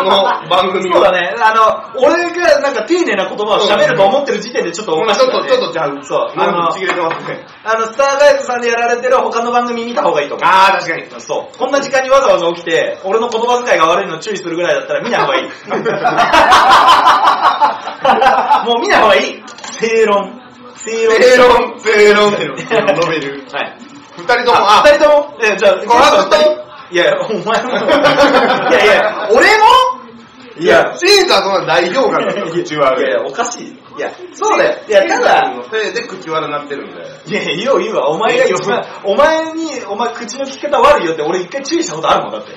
の番組そうだね。あの、俺がなんか丁寧な言葉を喋ると思ってる時点でちょっとおかしい、ね。ちょっと、ちょっと、じゃあ、そう。あのちぎれてますね。あの、スターガイズさんでやられてる他の番組見た方がいいと思う。あー、確かに。そう。こんな時間にわざわざ起きて、俺の言葉遣いが悪いの注意するぐらいだったら見ない方がいい。もう見ない方がいい。正論。正論。正論、正論。述べる。はい。二人とも、あ、あ、二人とも？え、じゃあ、琥珀と？いやいや、お前も。いやいや、俺も？いや、シンさんそんな代表が口悪い。いやいや、おかしい。いや、そうだよ。いや、ただ、のせいで口悪になってるんで。いやいや、言おう言うわ。お前が一番、お前に、お前口の利き方悪いよって俺一回注意したことあるもん、だって。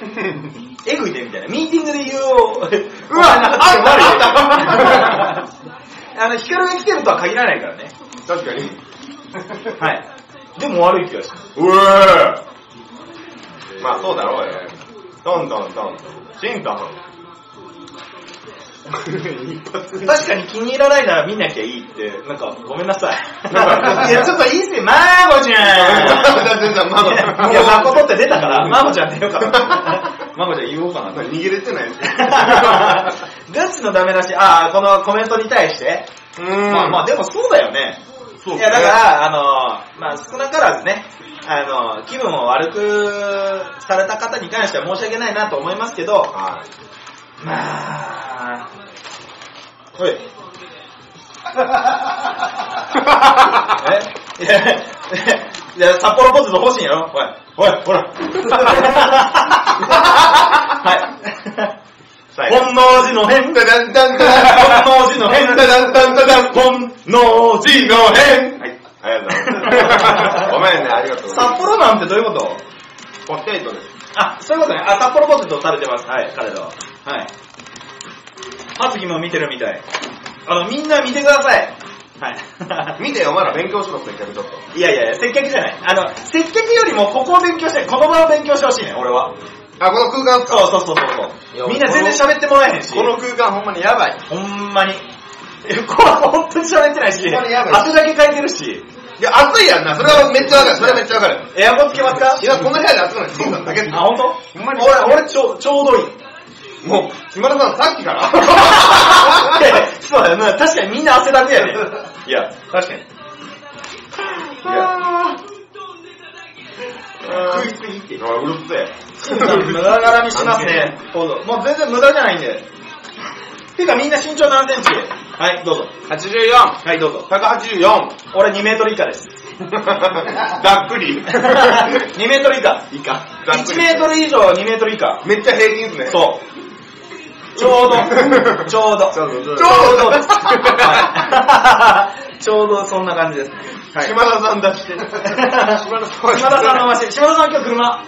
えぐいね、みたいな。ミーティングで言う、うわ、なんか悪いよ。あの、ヒカルが来てるとは限らないからね。確かに。はい。でも悪い気がします。うえまあそうだろうね。トントントントン。シンさん。確かに気に入らないなら見なきゃいいって、なんか、ごめんなさい。なんかいや、ちょっといいっすよ、マーゴちゃん全然、まだ、いや、誠って出たから、マーゴちゃんって言おうかな。マーゴちゃん言おうかな。逃げれてないですよ。ガチのダメ出し、ああ、このコメントに対して？うーんまあまあ、でもそうだよね。そういや、だから、あの、まあ少なからずね、あの、気分を悪くされた方に関しては申し訳ないなと思いますけど、はまあ、おい。え？いや、いや、札幌ポテト欲しいんやろおい、おい、ほら。はい。本能寺の変。ダダンダンダ本能寺の変。ダダンダンダダン本能寺の変。はい。ありがとうございます。ごめんね、ありがとうござい札ます。幌なんてどういうこと？ポテトです。あ、そういうことね。あ、札幌ポテト食べてます。はい、彼らは。はい。はつきも見てるみたい。あの、みんな見てください。はい。見てよ、お前ら勉強しろ、接客ちょっと。いやいやいや、接客じゃない。あの、接客よりもここを勉強して、この場を勉強してほしいね、俺は。あ、この空間そうそうそうそうそう。みんな全然喋ってもらえへんし。この空間ほんまにやばい。ほんまに。え、これ本当に喋ってないし、ほんまにやばい汗だけかいてるし。いや、暑いやんな。それはめっちゃわかる。それはめっちゃわかる。エアコンつけますか？いや、この部屋で暑くない。そうなんだけど。あ、ほんとほんまに俺、俺ちょ、ちょうどいい。もう、島田さんさっきから。いやいやそうだよな。確かにみんな汗だくやね。いや、確かに。いや、食いすぎって。あうるせえ。無駄絡みしますね。どうぞ。もう全然無駄じゃないんで。てかみんな身長何センチ？はい、どうぞ。84。はい、どうぞ。184。俺2メートル以下です。ざっくり。2メートル以下。以下。ざっくり1メートル以上2メートル以下。めっちゃ平均ですね。そう。ちょうど。ちょうど。ちょうどちょうどちょうどそんな感じです。はい。島田さん出して。島 島田さん飲まして、島田さん今日車。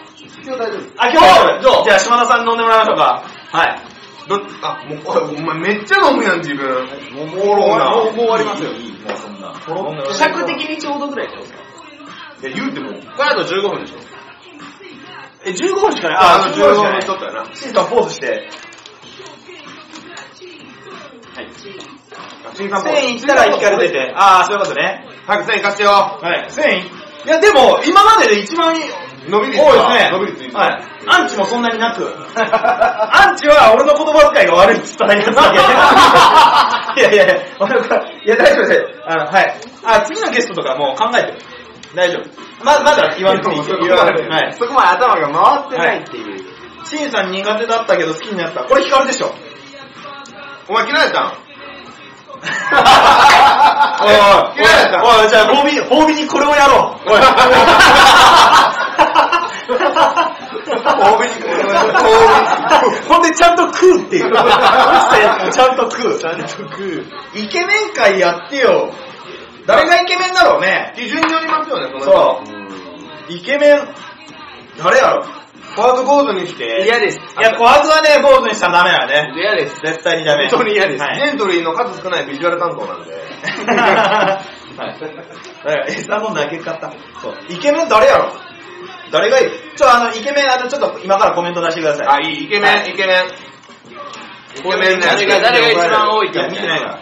今日大丈夫。あ、今日大丈夫じゃあ島田さん飲んでもらいましょうか。はい。どあ、もうこれ、お前めっちゃ飲むやん、自分。もう、もろうな。もう終わりますよ。いい、もうそんな。尺的にちょうどぐらいちゃういや、言うても。これあと15分でしょえ、15分しかないあ、あの15しかない分ちょっとやな。シートンポーズして。はい。新さんも。1000円いったら引かれてて。ああ、そういうことね。早く1000円貸してよ。はい。1000円いや、でも、今までで一番多いです伸び率ね。は伸び率いいはい。アンチもそんなになく。アンチは俺の言葉遣いが悪いって言っただけですだけ。いやいやいや、俺はいや、大丈夫です。あの、はい。あ、次のゲストとかもう考えてる。大丈夫。ま、まだ言わなくていい。言わなくていい。はい。そこまで頭が回ってないっていう。シンさん苦手だったけど好きになった。これ光るでしょ。お前嫌いやったん？おいおい、嫌いやったおい、じゃあ、褒美、褒美にこれをやろう。おい。褒美にこれをやろうほんで、ちゃんと食うっていう。落ちゃんと食う。ちゃんと食う。イケメン会やってよ。誰がイケメンだろうね。基準によりますよね、その人そう。イケメン、誰やろフォワードゴードにして、嫌です。いや、小発はね、坊主にしたらダメだよね。嫌です。絶対にダメ。本当に嫌ですはい。エントリーの数少ないビジュアル担当なんで。はい。だから、餌も投げ方。そう。イケメン誰やろ？誰がいいちょ、あの、イケメン、あの、ちょっと今からコメント出してください。あ、いい、イケメン、イケメン。イケメンね。誰が誰が一番多いいや、か見てないから。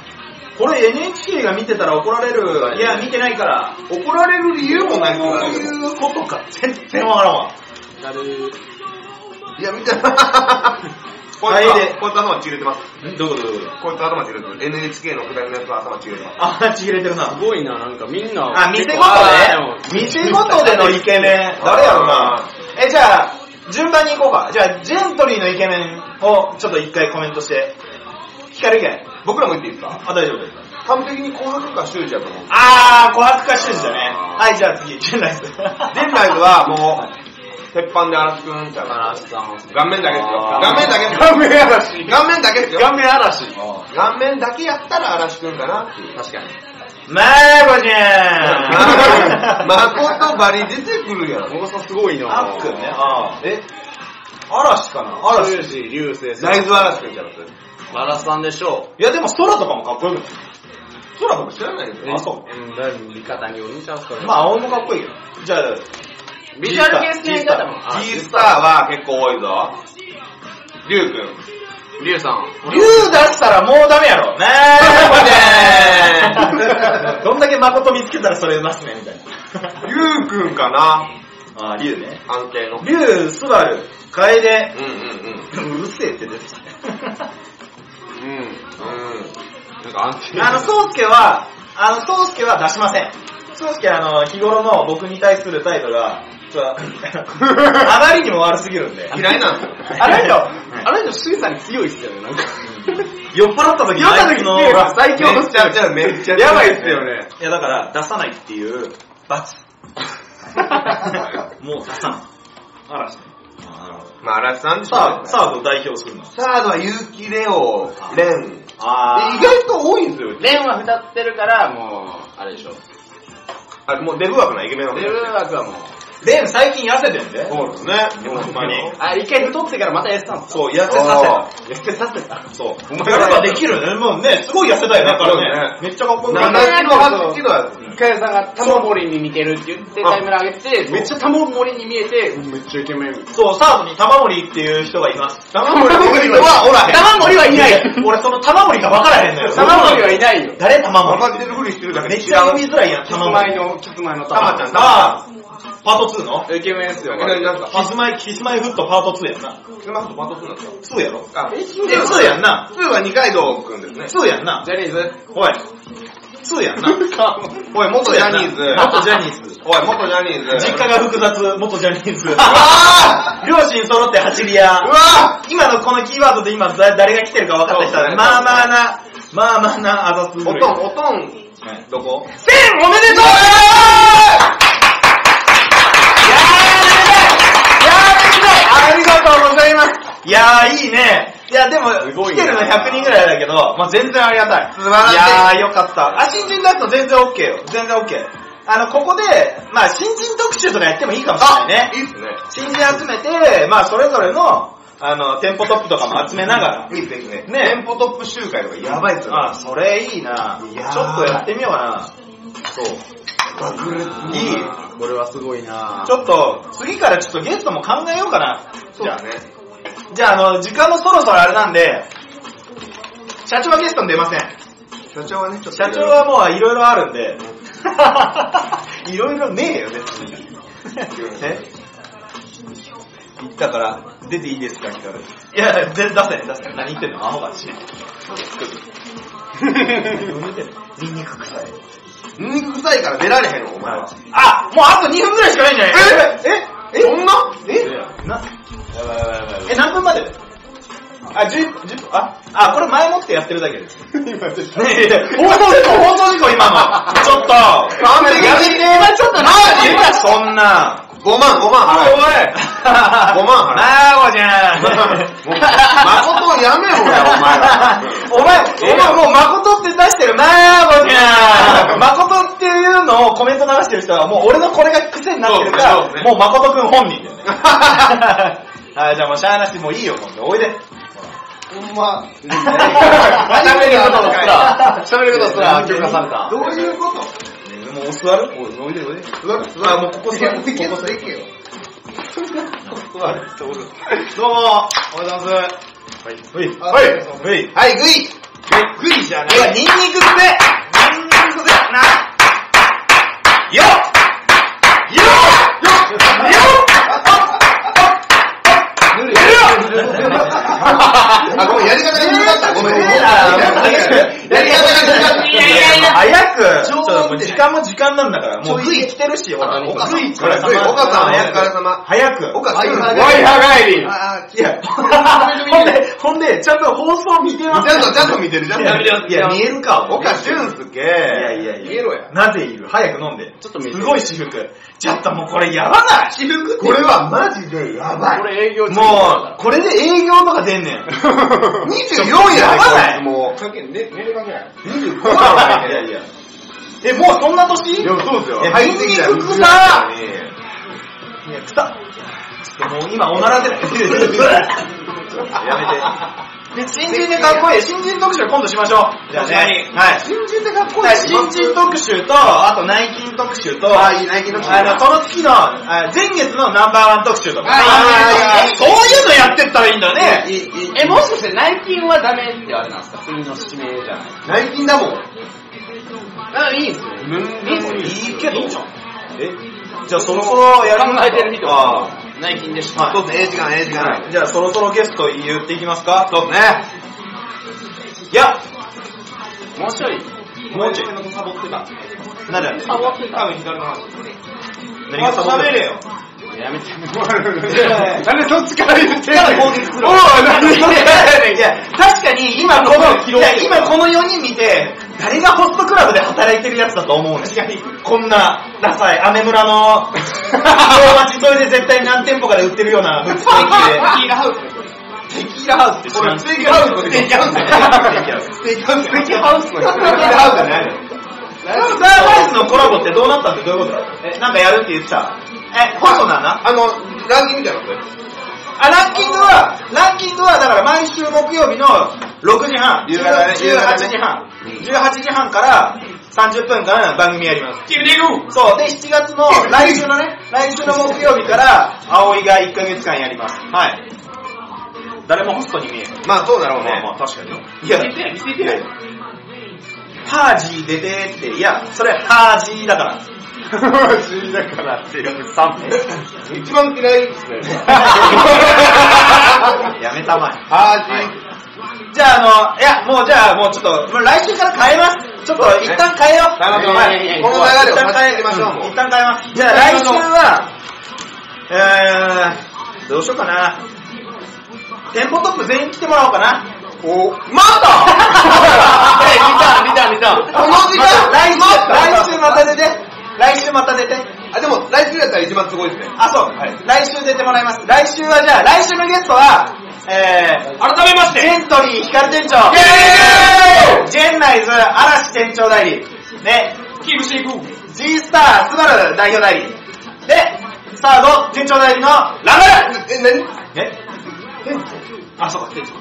これ NHK が見てたら怒られる。いや、見てないから。怒られる理由もないそういうことか。全然わからんわ。いや、見 てない。こいつこいつ頭ちぎれてます。どこどこどここいつ頭ちぎれてます。NHK のくだりのやつは頭ちぎれてます。あ、ちぎれてるな。すごいな、なんかみんな。あ、店ごとで店ごとでのイケメン。誰やろな。え、じゃあ、順番に行こうか。じゃあ、ジェントリーのイケメンをちょっと一回コメントして。光源。僕らも言っていいですか？あ、大丈夫です。完璧に紅白か修士やと思う。あー、琥珀か修士だね。はい、じゃあ次、ジェンライズ。ジェンライズはもう、鉄板で嵐くんちゃう嵐さん。顔面だけですよ。顔面だけですよ。顔面嵐顔面だけですよ。顔面嵐。顔面だけやったら嵐くんかなっていう。確かに。まーこちゃん誠バリ出てくるやん。小野さんすごいなあっくんね。あーえ？嵐かな？嵐。嵐、流星さん。ライズ嵐くんちゃう嵐さんでしょいや、でも空とかもかっこよくない空とか知らないですう。よ。あそううん、だいぶ味方にお兄ちゃんすから。まあ、青もかっこいいよ。じゃあ、ビジュアル系好きな方も。あ G スターは結構多いぞ。リュウくん。リュウさん。竜出したらもうダメやろ。ねえ、どんだけ誠見つけたらそれますね、みたいな。リュウくんかなあ、竜ね。安定の。竜、スバル、楓。うんうんうん。うるせえって出てきた。うん。うん。なんか安定あの、宗介は、あの、宗介は出しません。宗介あの、日頃の僕に対する態度が、ちょあまりにも悪すぎるんで。嫌いなんですよ。あの人、あの人、審査に強いっすよね、なんか。酔っ払った時酔った時最強のめっちゃ、じゃあめっちゃ。やばいっすよ。ね。いやだから出さないっていう罰。もう出さない。嵐。まあ、嵐さんでしょさあ、サードを代表するの？サードは結城レオ、レン。あ意外と多いんですよ。レンは歌ってるから、もう、あれでしょ。あ、もうデブ枠なイケメンのレブ枠はもう、レン最近痩せてんで。そうですね。ほんまに。あ、一回太ってからまた痩せたんですか？そう、痩せさせあた。痩せさせた。そう。お前やればできるね。もうね、すごい痩せたよね、だからね。めっちゃかっこよく7ないキロ、8キロやつ。かやさんがタモモリに似てるって言ってタイムラ上げて、めっちゃタモモリに見えて、めっちゃイケメン。そう、サードに玉森っていう人がいます。玉森はおらへん。タモモリはいない。俺その玉森が分からへんのよ。タモモリはいないよ。誰玉森分かってるふりしてるだけめっちゃ読みづらいやん、キス玉森。マイの、キスマイのたまちゃん、パート2の？イケメンっすよ。え、なんか、キスマイ、キスマイフットパート2やんな。スマホとパト2なんですか2やろ？あ、え、2やんな。2は二階堂くんですね。2やんな。ジャニーズおい。2やんな。おい、元ジャニーズ。元ジャニーズ。おい、元ジャニーズ。実家が複雑、元ジャニーズ。あ 両親揃って走り屋ーう。わ今のこのキーワードで今だ誰が来てるか分かった人は、そうねまあまあな、まあまあなあざす。おとん、おとん、どこ？千おめでとういやー、いいね。いや、でも、来てるの100人ぐらいだけど、まあ全然ありがたい。素晴らしいいやー、よかった。あ、新人だと全然 OK よ。全然 OK。あの、ここで、まあ新人特集とかやってもいいかもしれないね。いいっすね。新人集めて、まあそれぞれの、あの、店舗トップとかも集めながら。いいっすね。ね店舗トップ集会とかやばいっすよ。あ、それいいな。いやーちょっとやってみようかな。そう。爆裂いい。これはすごいなちょっと、次からちょっとゲストも考えようかな。そうだね。じゃあ、あの、時間もそろそろあれなんで、社長はゲストに出ません。社長はね、ちょっと。社長はもういろいろあるんで、いろいろねえよ、別に。え？言ったから、出ていいですか、聞かれる。いや、出せね、出せね。何言ってんの？アホがし。ニンニク臭い。ニンニク臭いから出られへんの、お前は。あ、もうあと2分ぐらいしかないんじゃない？え？え？えそんな？え？な、え、何分まで？あ、10、10分、あ、あ、これ前もってやってるだけ。です。ねえ、放送事故、放送事故今の。ちょっと。完璧やめて、ちょっとマジか、そんな。5万、5 万払え。おい5万払え。なーごじゃん。誠をやめろよ、お前ら。お前、お前もう誠って出してるなーごじゃん。誠っていうのをコメント流してる人はもう俺のこれが癖になってるから、そうねもう誠くん本人だよね。はい、じゃあもうしゃあなしもういいよ、もうおいで。ほんま。喋ることすら、喋ることすら許可された。どういうこと？もう座る？おいおいでおいで。あ、もうここ座る。いけよ、いけよ。どうも、おはようございます。はい。はい。はいはい。はい、グイえ、グイじゃねえ。ニンニクってニンニクでな。よっよっよあ、ごめん、やり方が苦かった。ごめん。っやり方が苦かった。いやいやいや、早くちょっともう時間も時間なんだから、もうグイ来てるし、ほら、岡さんグイほらグイ岡さんお疲れ様早く。岡さん、ワイハ帰り。あいや、ほんで、ほんで、ちゃんと放送見てますちゃんと、ちゃんと見てる、ちゃんと見てる。いや、見えるか。岡俊介。いいやいやいや。見えろや。なぜいる？早く飲んで。ちょっと見てすごい私服。ちょっともうこれやばない？私服これはマジでやばいこ。れ営業中もう、これで営業とか出んねん。24ややばない？ね、もう。関係ね、寝る関係ない。25やね。いやいや。え、もうそんな年？いや、そうですよ。え入ってきたらニンニク臭いいや、くさちょっともう今おならで、やめて。で、新人でかっこいい。新人特集今度しましょう。じゃあね。はい。新人でかっこいい。はい新人特集と、あと内勤特集と、あ、いい、ナイキのあの、その月の、あ前月のナンバーワン特集とか。あいいいいいいそういうのやってったらいいんだね。いい、いい。え、もしかして内勤はダメってあれなんですか？次の指名じゃない。ナイキだもん。あ、いいんすよ。いいいいけど。え？じゃあそろそろやる考えてる人あは内勤でした。そうですね、ええ時間、ええ時あ間。じゃあそろそろゲスト言っていきますか？そうですね。いや、もうちょい。もうちょい。サボってた。なんでなんでサボってた。多分左の話。何がサボって喋れよ。やめてやめて。なんでそっちから言ってんから攻撃する。おい、なんでいやいや、確かに今この、いや今この4人見て、誰がホストクラブで働いてるやつだと思うねこんな、ダサい、アメ村の、大町沿いで絶対何店舗かで売ってるような、ステーキで。キーラハウステキーラハウスって知らんステーキハウスのステーキハウスね。ステーキハウス。ステーキハウスのステーキハウスじゃないのスターバイスのコラボってどうなったってどういうことえ、なんかやるって言ってたえ、ホストなんだあの、ランキングみたいなのあ、ランキングは、ランキングはだから毎週木曜日の6時半、夕方ね夕18方ね時半、18時半から30分間番組やります。そう、で、7月の、来週のね、来週の木曜日から、葵が1ヶ月間やります。はい。誰もホストに見えへん。まあそうだろうね。まあ確かに。いや、見せて見せてよ。ハージー出てって、いや、それハージーだから。死んだからっていう3分。一番嫌いですね。やめたまえ。ハじゃあ、あの、いや、もうじゃあ、もうちょっと、来週から変えます。ちょっと、一旦変えよう。変えましょうはいこの流れを一旦変えましょう一旦変えます。じゃあ、来週は、えー、どうしようかな。店舗トップ全員来てもらおうかな。お、まえ、見た見た見た。この時間？来週、来週また出て？来週また出て？あ、でも来週やったら一番すごいですね。あ、そう。来週出てもらいます。来週はじゃあ、来週のゲストは、えー、改めまして、ジェントリー光店長。イェーイジェンナイズ嵐店長代理。ね、キープしていく。G スタースバル代表代理。で、スタード店長代理のラムえ、なにえ？あ、そうか、店長。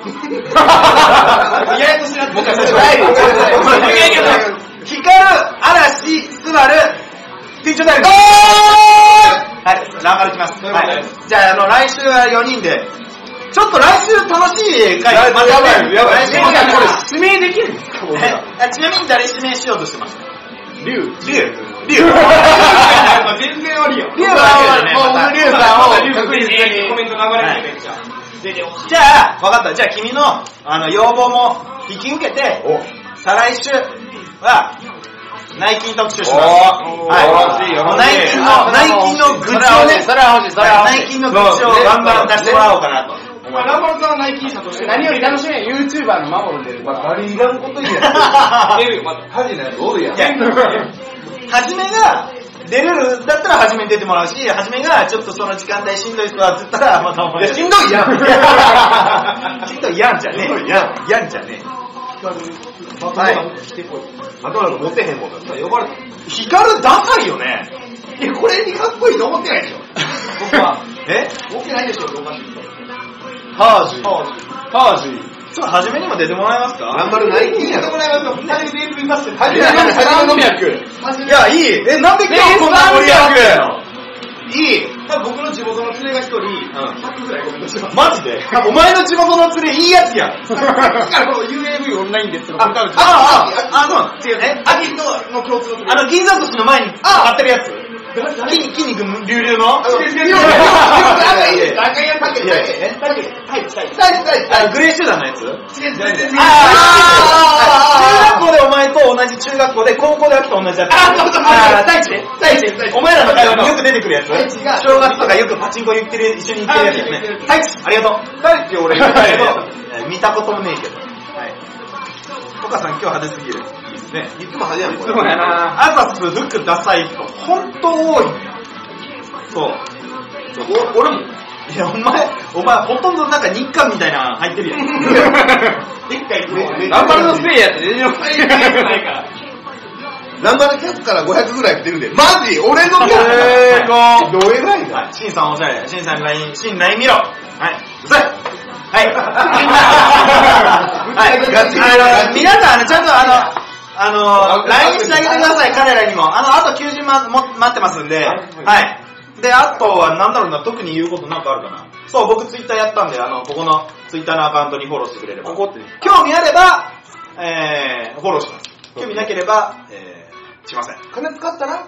ややこしなってもう一回最初。もう一回もう一回光る嵐スバル店長代理。はい、ランバルきます。はい。じゃあ、あの、来週は4人で、ちょっと来週楽しい回、やばいやばいやばい来週もうこれ指名できるえあちなみに誰指名しようとしてましたリュウ。リュウ。リュウ。全然ありよ。リュウは、もう、またリュウさんを、確実にコメント流れてるじゃあ、わかった。じゃあ君の、あの、要望も引き受けて、お、再来週は、ナイキン特集します。はい。よろしいよろしいナイキンの、ナイキンのグッズをね、それは欲しい、それは欲しい。ナイキンのグッズをバンバン出してもらおうかなと。お前、ランバルさんはナイキー社として何より楽しみは YouTuber のマモルで出るから。バリいらんこと言うや出 るよ、ま。恥ないおるやん。いや、はじめが、出れるだったらはじめに出てもらうし、はじめがちょっとその時間帯しんどい人はって言ったら、またお前。しんどいやんしんどいやんじゃねえ。しんどいやんやんじゃねえ。はい。あとなんかモテへんもんだったら呼ばれた。光るダサいよね。いや、これにかっこいいと思ってないでしょ。僕は。え？思ってないでしょ、おかしい。ハージー。ハージー。ちょっとはじめにも出てもらえますか？頑張るナイキンやろ。もらいますよ。二人で見ますよ。はじめ、はじめの脈。いや、いい。え、なんで今日こんな盛り上がるの？いい。多分僕の地元の連れが一人、100ぐらいコメントしてます。マジで？お前の地元の連れいいやつやん。だからこの UAV オンラインですとか、あ、あ、あ、あ、そう。違うね。あ、秋との共通のあの、銀座寿司の前にあ買ってるやつ。筋肉隆々のあの、いやいやいや、仲いいで、仲いいや、仲いい、仲いい。え仲いい、はい、したい。したい、したい、したい。あグレー集団のやつ、あ中学校でお前と同じ中学校で、高校で秋と同じやつ。あそうそうそうあ大地ね大地大地お前らの会話によく出てくるやつ。正月とかよくパチンコ言ってる、一緒に行ってるやつよね。大地、ありがとう。大地俺、見たこともねえけど。はい。お母さん今日派手すぎる。ね。いつも初めて。いつもやなアザス服ダサい人、ほんと多い。そう。お俺も、いや、お前、お前、ほとんどなんか日韓みたいなの入ってるやん。一回行くランバルのスペイやって全然ないから。ナンバーキャップから500ぐらい来てるで。マジ俺のキャップえーごどれぐらいだはい、シンさんおしゃれ。シンさん LINE、シン LINE 見ろ。はい、うざい。はい。はい、ガチあの、皆さん、あの、ちゃんとあの、あの、LINE してあげてください、彼らにも。あの、あと90万も待ってますんで、はい。で、あとは、なんだろうな、特に言うことなんかあるかな。そう、僕ツイッターやったんで、あの、ここのツイッターのアカウントにフォローしてくれれば。ここって興味あれば、えー、フォローします。興味なければ、えー、しません。金使ったら？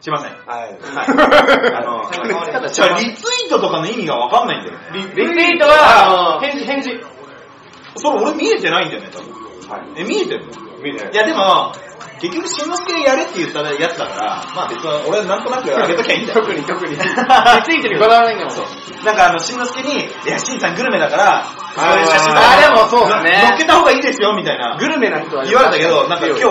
しません。はい。はい。あの、じゃあリツイートとかの意味がわかんないんだよね。リリツイートは、返事、返事。それ俺見えてないんだよね、多分。はい。え、見えてるの？見ていやでも、結局、しんのすけやれって言ったやつだから、まあ別に俺なんとなくあげときゃいいんだよ。特に特に。ついてにこだわらないんだもん。なんかあの、しんのすけに、いや、しんさんグルメだから、あーそういう写真あーでもそうだね乗っけた方がいいですよ、みたいな。グルメな人は言われたけど、なんか今日、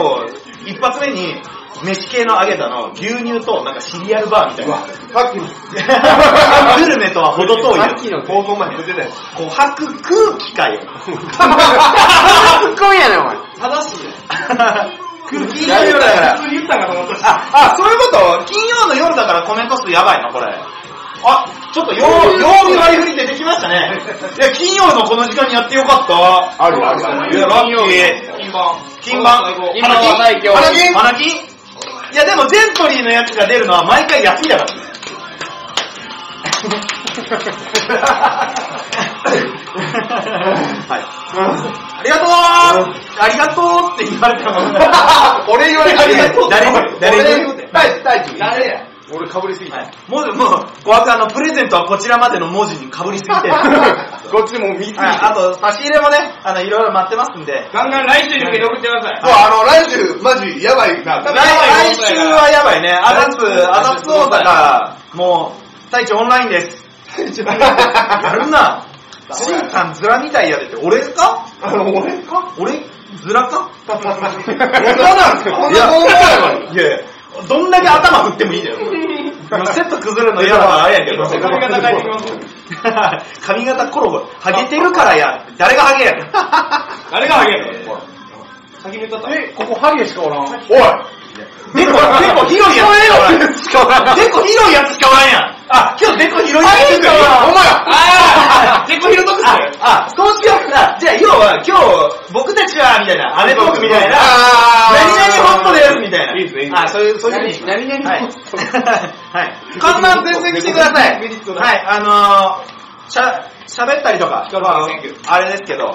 一発目に、飯系の揚げたの、牛乳となんかシリアルバーみたいな。さっきの グルメとは程遠いやつ。放送前に出てたやつ。こう吐く空気かよ。今夜ね、お前。正しいよ。金曜の夜だから。普通に言ったんかと思ったあ、あ、そういうこと？金曜の夜だからコメント数やばいの？これ。あ、ちょっと曜曜日割り振り出てきましたね。いや、金曜のこの時間にやってよかった。あるあるある。いや、ラッキー。金番。金番。金番は最強。花金？花金？いや、でもゼントリーのやつが出るのは毎回安いだから。はい。ありがとうありがとうって言われたもん。俺言われたありがとう誰に誰に大地、大地。誰や俺かぶりすぎた。もう、もう、小枠あの、プレゼントはこちらまでの文字に被りすぎて。こっちもう見すぎて。はい、あと、差し入れもね、あの、いろいろ待ってますんで。ガンガン来週に向けて送ってください。そう、あの、来週、マジ、やばいな。来来週はやばいね。アダツ、アダツ大阪、もう、太一オンラインです。やるな。しんさんズラみたいやでって、俺か？あの、俺か？俺、ズラか？本当なんですか？こんなもんやのに。いやいや、どんだけ頭振ってもいいだよ。セット崩れるの嫌だからあれやけど。髪型変えてきます。髪型コロコロ、ハゲてるからや。誰がハゲやねん。誰がハゲ先めとった。ここハゲしかおらん。おいデコ、デコ広いやつしかおらん。デコ広いやつしかおらんやん。あ、今日デコ広いやつしかおらん。ほんまやあー、デコヒロトックスあ、あ、そうしようか。じゃあ、要は、今日、僕たちは、みたいな、アメトークみたいな、ねいいですねあ、そういう、そういうふうに。何々はい はい。看板全然来てください。メリットだはい、あのー、しゃ、喋ったりとか、まああれですけど、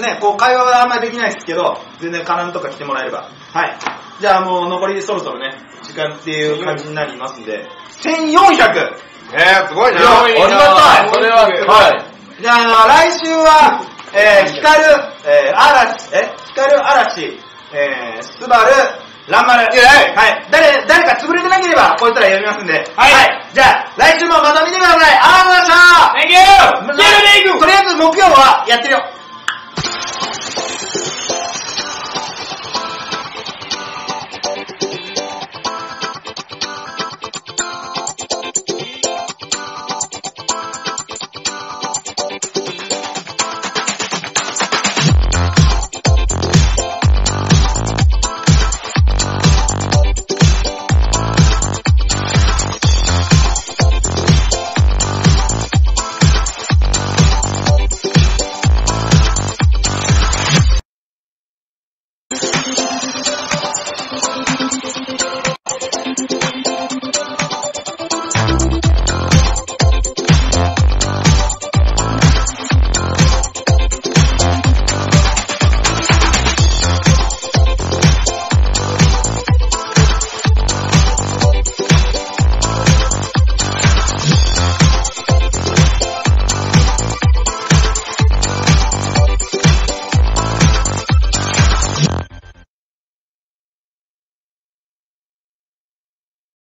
ね、こう会話はあんまりできないですけど、全然カナンとか来てもらえれば。はい。じゃあもう残りそろそろね、時間っていう感じになりますんで、1400! えー、すごいね。ありがたいそれははい。じゃあ、あの、来週は、えー、光る、えー、嵐、え光る嵐、えー、スバル、ランマはい。誰、誰か潰れてなければ、こいつら読みますんで。はいじゃあ、来週もまた見てください。ありがとうございました Thank you! とりあえず木曜はやってるよ。